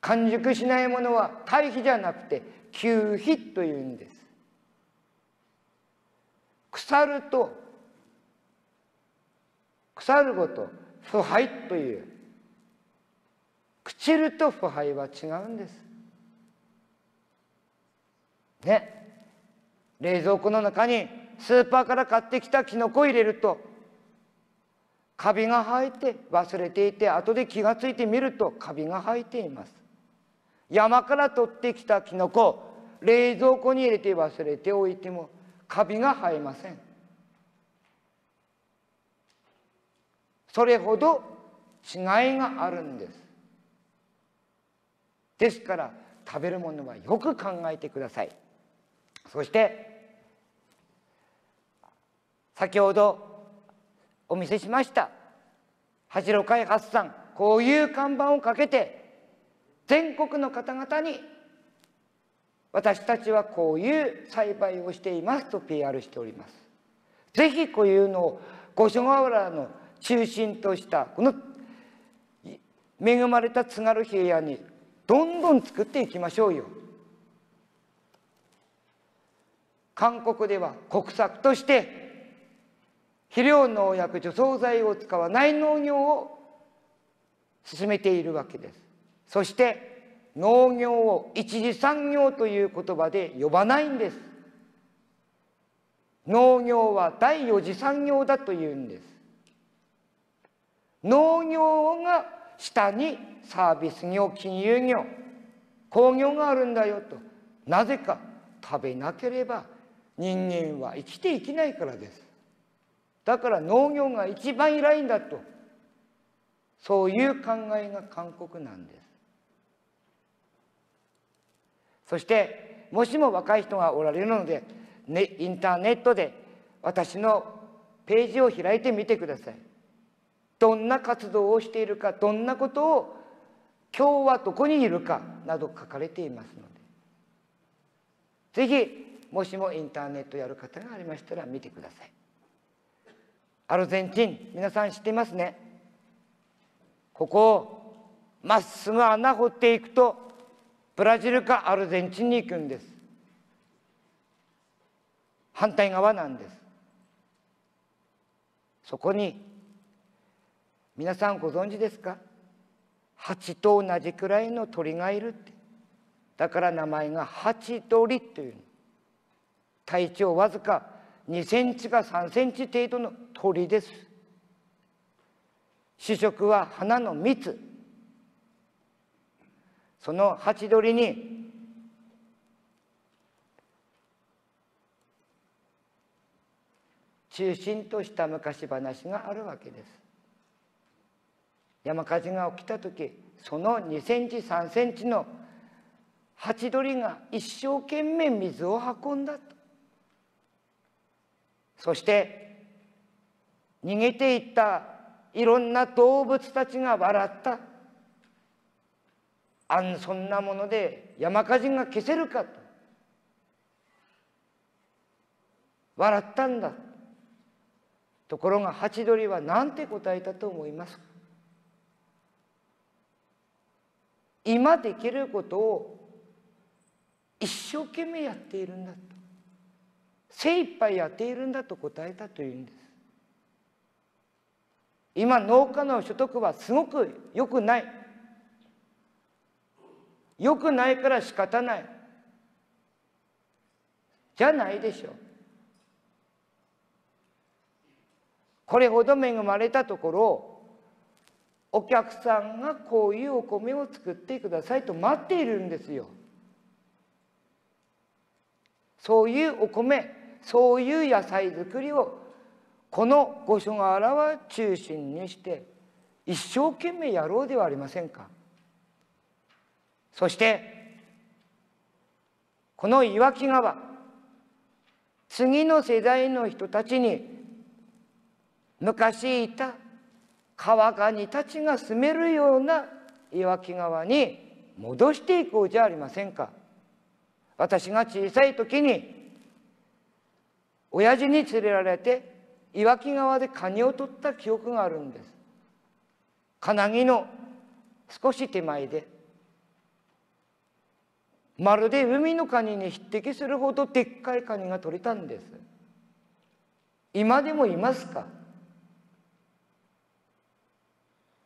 完熟しないものは堆肥じゃなくて休肥というんです。腐ると腐るごと腐敗という。朽ちると腐敗は違うんです。ね。冷蔵庫の中にスーパーから買ってきたきのこを入れるとカビが生えて忘れていて後で気が付いてみるとカビが生えています。山から取ってきたきのこ冷蔵庫に入れて忘れておいてもカビが生えません。それほど違いがあるんです。ですから食べるものはよく考えてください。そして先ほどお見せしました八郎開発さんこういう看板をかけて全国の方々に私たちはこういう栽培をしていますと PR しております。ぜひこういうのを五所川原の中心としたこの恵まれた津軽平野にどんどん作っていきましょうよ。韓国では国策として肥料農薬除草剤を使わない農業を進めているわけです。そして農業を一次産業という言葉で呼ばないんです。農業は第四次産業だというんです。農業が下にサービス業、金融業、工業があるんだよと。なぜか食べなければ人間は生きていけないからです。だから農業が一番偉いんだと。そういう考えが韓国なんです。そしてもしも若い人がおられるので、ね、インターネットで私のページを開いてみてください。どんな活動をしているかどんなことを今日はどこにいるかなど書かれていますのでぜひもしもインターネットやる方がありましたら見てください。アルゼンチン皆さん知っていますね。ここをまっすぐ穴掘っていくとブラジルかアルゼンチンに行くんです。反対側なんです。そこに皆さんご存知ですか？蜂と同じくらいの鳥がいるって。だから名前がハチ鳥という体長わずか2センチか3センチ程度の鳥です。主食は花の蜜。そのハチドリに中心とした昔話があるわけです。山火事が起きた時その2センチ3センチのハチドリが一生懸命水を運んだと。そして逃げていったいろんな動物たちが笑った。あんそんなもので山火事が消せるかと。笑ったんだ。ところがハチドリは何て答えたと思いますか。今できることを一生懸命やっているんだと。精一杯やっているんだと答えたというんです。今農家の所得はすごく良くない。良くないから仕方ない。じゃないでしょ。うこれほど恵まれたところお客さんがこういうお米を作ってくださいと待っているんですよ。そういうお米そういう野菜作りをこの五所川原は中心にして一生懸命やろうではありませんか。そしてこの岩木川次の世代の人たちに昔いた川ガニたちが住めるような岩木川に戻していこうじゃありませんか。私が小さい時に親父に連れられて岩木川でカニを取った記憶があるんです。金木の少し手前で。まるで海のカニに匹敵するほどでっかいカニが取れたんです。今でもいますか？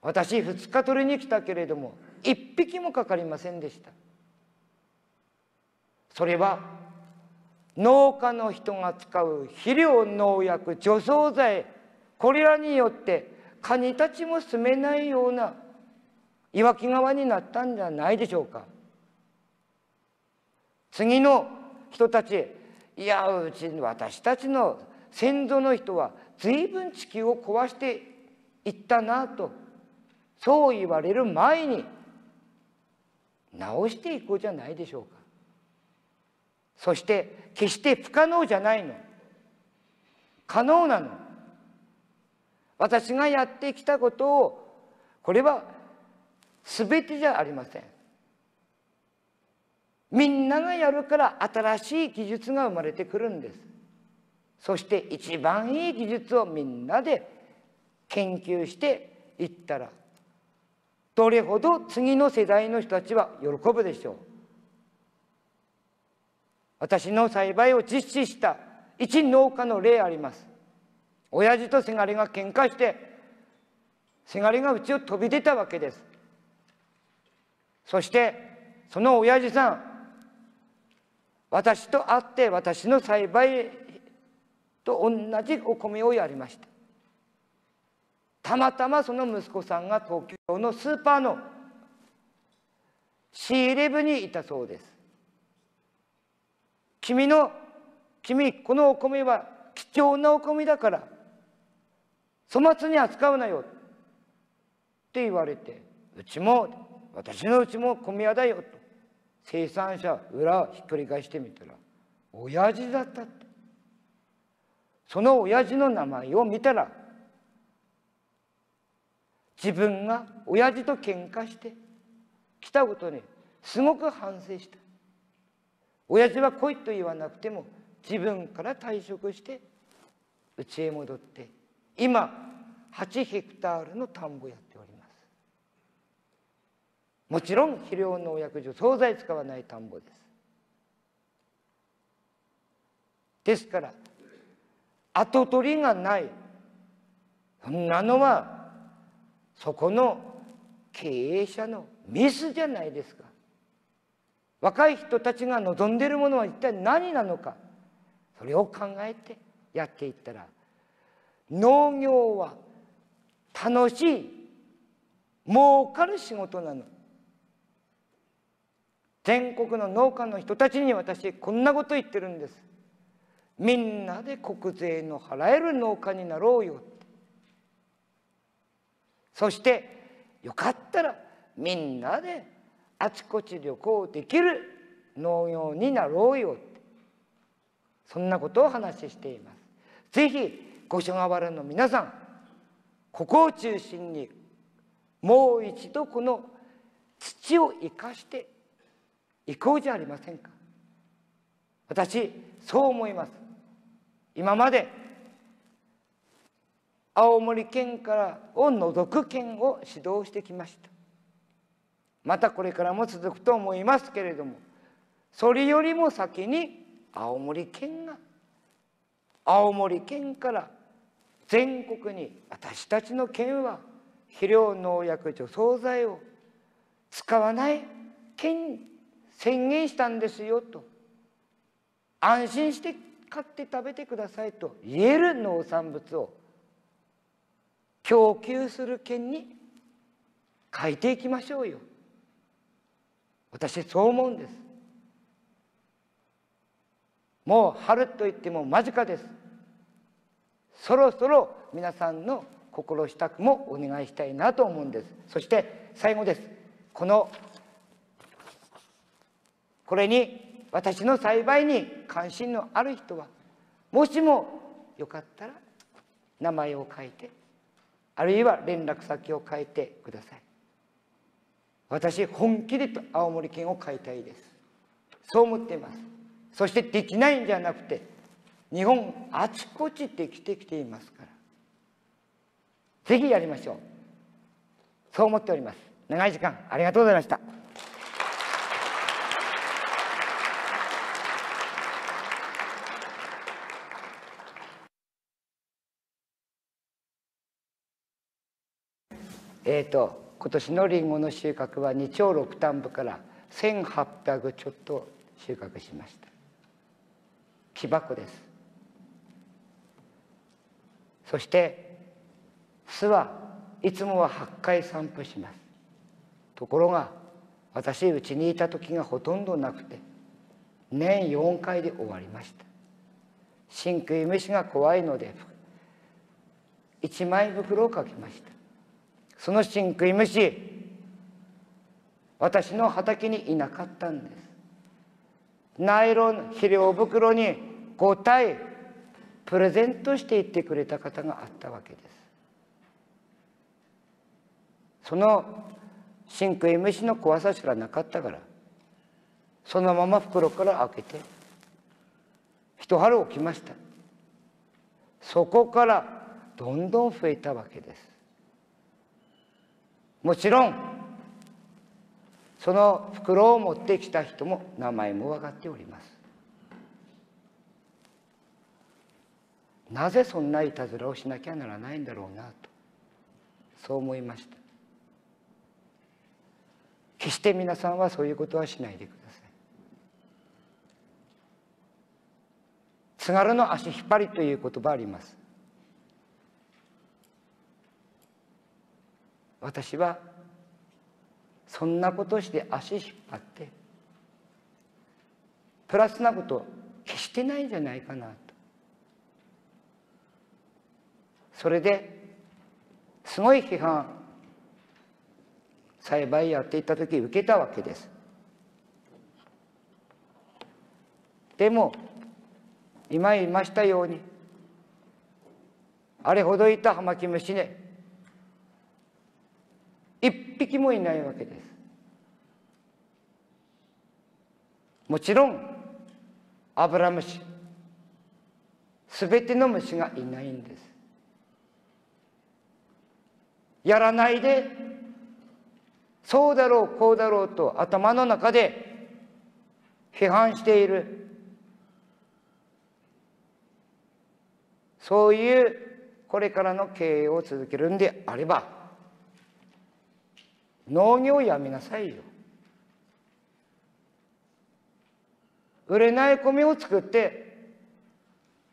私2日取りに来たけれども1匹もかかりませんでした。それは農家の人が使う肥料農薬除草剤これらによってカニたちも住めないような岩木川になったんじゃないでしょうか。次の人たちいやうち私たちの先祖の人は随分地球を壊していったなとそう言われる前に直していこうじゃないでしょうか。そして決して不可能じゃないの。可能なの。私がやってきたことをこれは全てじゃありません。みんながやるから新しい技術が生まれてくるんです。そして一番いい技術をみんなで研究していったらどれほど次の世代の人たちは喜ぶでしょう。私の栽培を実施した一農家の例あります。親父とせがれが喧嘩してせがれがうちを飛び出たわけです。そしてその親父さん私と会って私の栽培と同じお米をやりました。たまたまその息子さんが東京のスーパーの仕入れ部にいたそうです。君の君このお米は貴重なお米だから粗末に扱うなよって言われてうちも私のうちも米屋だよと生産者裏をひっくり返してみたら親父だったって。その親父の名前を見たら自分が親父と喧嘩して来たことにすごく反省した。親父は来いと言わなくても自分から退職して家へ戻って今8ヘクタールの田んぼやっております。もちろん肥料農薬除草剤使わない田んぼです。ですから跡取りがない。そんなのはそこの経営者のミスじゃないですか。若い人たちが望んでいるものは一体何なのか？それを考えてやっていったら農業は楽しい儲かる仕事なの。全国の農家の人たちに私こんなこと言ってるんです。みんなで国税の払える農家になろうよそしてよかったらみんなであちこち旅行できる農業になろうよそんなことを話しています。ぜひ五所川原の皆さんここを中心にもう一度この土を生かしていこうじゃありませんか。私そう思います。今まで青森県からを除く県を指導してきました。またこれからも続くと思いますけれどもそれよりも先に青森県が青森県から全国に私たちの県は肥料農薬除草剤を使わない県宣言したんですよと安心して買って食べてくださいと言える農産物を供給する権に変えていきましょうよ。私そう思うんです。もう春といっても間近です。そろそろ皆さんの心支度もお願いしたいなと思うんです。そして最後です。このこれに私の栽培に関心のある人はもしもよかったら名前を書いてあるいは連絡先を書いてください。私本気で青森県を買いたいです。そう思っています。そしてできないんじゃなくて日本あちこちできてきていますから。ぜひやりましょう。そう思っております。長い時間ありがとうございました。えーと、今年のりんごの収穫は2丁6単部から1800ちょっと収穫しました。木箱です。そして巣はいつもは8回散布します。ところが私うちにいた時がほとんどなくて年4回で終わりました。真空虫が怖いので1枚袋をかけました。その真食い虫私の畑にいなかったんです。ナイロン肥料袋に5体プレゼントしていってくれた方があったわけです。その真食い虫の怖さすらなかったからそのまま袋から開けて一春起きました。そこからどんどん増えたわけです。もちろんその袋を持ってきた人も名前も分かっております。なぜそんないたずらをしなきゃならないんだろうなとそう思いました。決して皆さんはそういうことはしないでください。津軽の足引っ張りという言葉あります。私はそんなことして足引っ張ってプラスなこと決してないんじゃないかなと。それですごい批判栽培やっていた時受けたわけです。でも今言いましたようにあれほどいたハマキムシね一匹もいないわけです。もちろんアブラムシすべての虫がいないんです。やらないでそうだろうこうだろうと頭の中で批判している。そういうこれからの経営を続けるんであれば農業やめなさいよ。売れない米を作って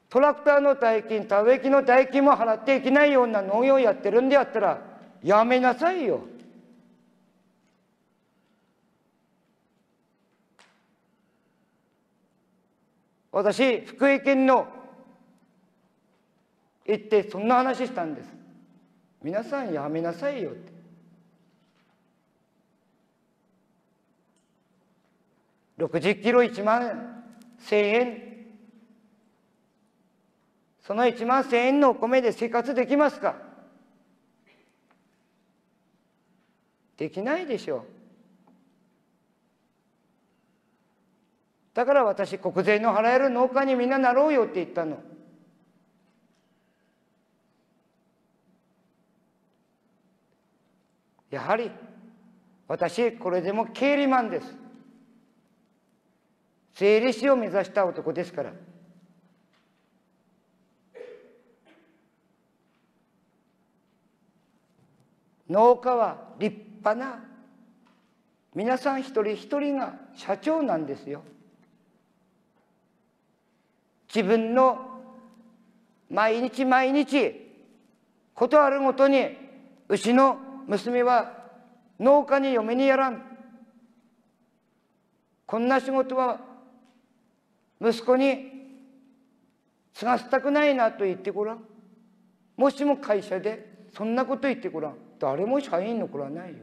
トラクターの代金田植え機の代金も払っていけないような農業をやってるんであったらやめなさいよ。私福井県の行ってそんな話したんです。皆さんやめなさいよって。60キロ1万1000円。その1万1000円のお米で生活できますか？できないでしょう。だから私国税の払える農家にみんななろうよって言ったの。やはり私これでも経理マンです。税理士を目指した男ですから。農家は立派な皆さん一人一人が社長なんですよ。自分の毎日毎日ことあるごとに牛の娘は農家に嫁にやらん。こんな仕事は息子に継がせたくないなと言ってごらん。もしも会社でそんなこと言ってごらん。誰も社員残らないよ。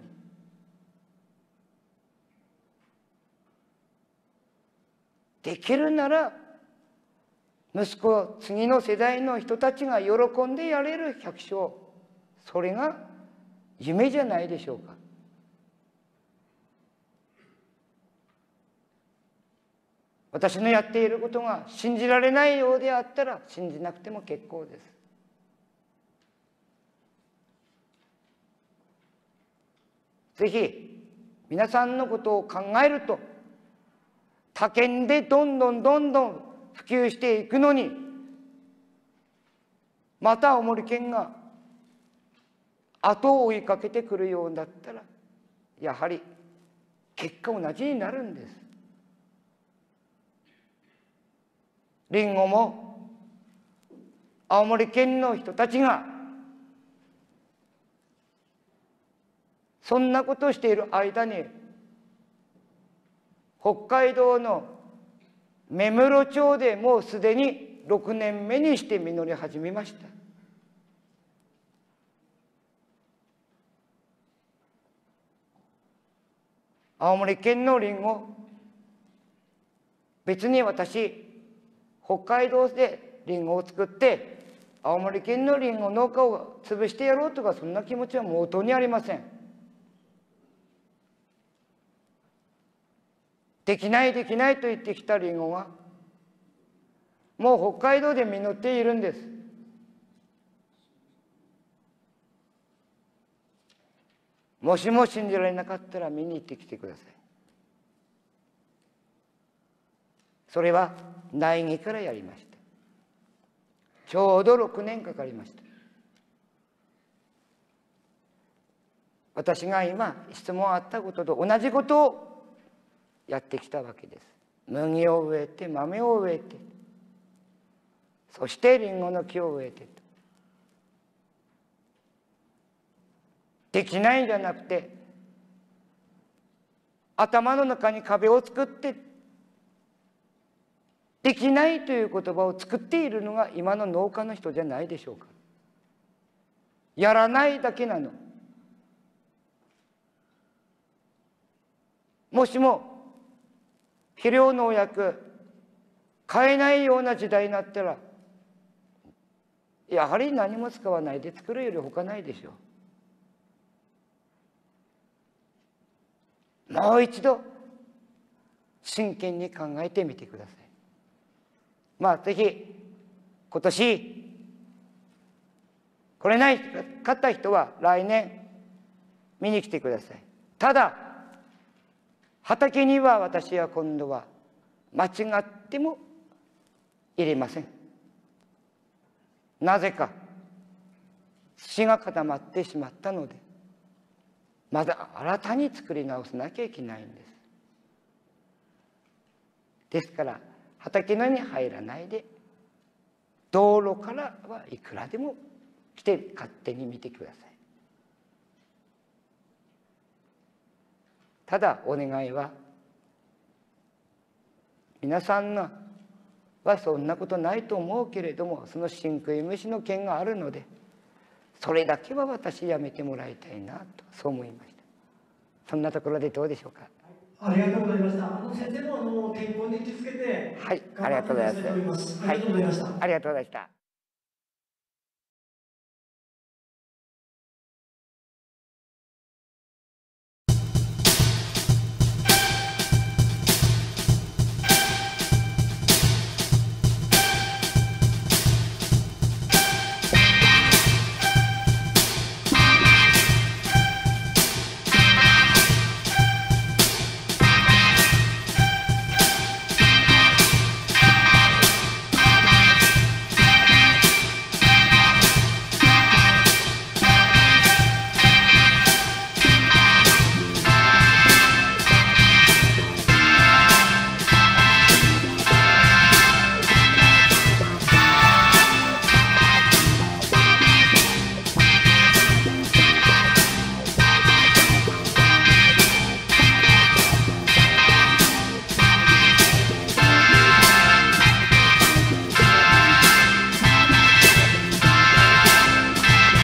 できるなら息子次の世代の人たちが喜んでやれる百姓。それが夢じゃないでしょうか。私のやっていることが信じられないようであったら信じなくても結構ですぜひ皆さんのことを考えると他県でどんどんどんどん普及していくのにまた青森県が後を追いかけてくるようだったらやはり結果同じになるんです。りんごも青森県の人たちがそんなことをしている間に北海道の目室町でもうすでに6年目にして実り始めました。青森県のりんご別に私北海道でりんごを作って青森県のりんご農家を潰してやろうとかそんな気持ちは毛頭にありません。できないできないと言ってきたりんごがもう北海道で実っているんです。もしも信じられなかったら見に行ってきてください。それは苗木からやりました。ちょうど6年かかりました。私が今質問あったことと同じことをやってきたわけです。麦を植えて豆を植えてそしてりんごの木を植えてできないんじゃなくて頭の中に壁を作ってできないという言葉を作っているのが今の農家の人じゃないでしょうか。やらないだけなの。もしも肥料農薬買えないような時代になったらやはり何も使わないで作るより他ないでしょう。もう一度真剣に考えてみてください。まあぜひ今年来れないかった人は来年見に来てください。ただ畑には私は今度は間違っても入れません。なぜか土が固まってしまったのでまだ新たに作り直さなきゃいけないんです。ですから畑のに入らないで道路からはいくらでも来て勝手に見てください。ただお願いは皆さんのはそんなことないと思うけれどもその真空虫の件があるのでそれだけは私やめてもらいたいなとそう思いました。そんなところでどうでしょうか？ありがとうございました。あの先生もあの健康に気をつけてはいありがとうございます。ありがとうございました、ありがとうございました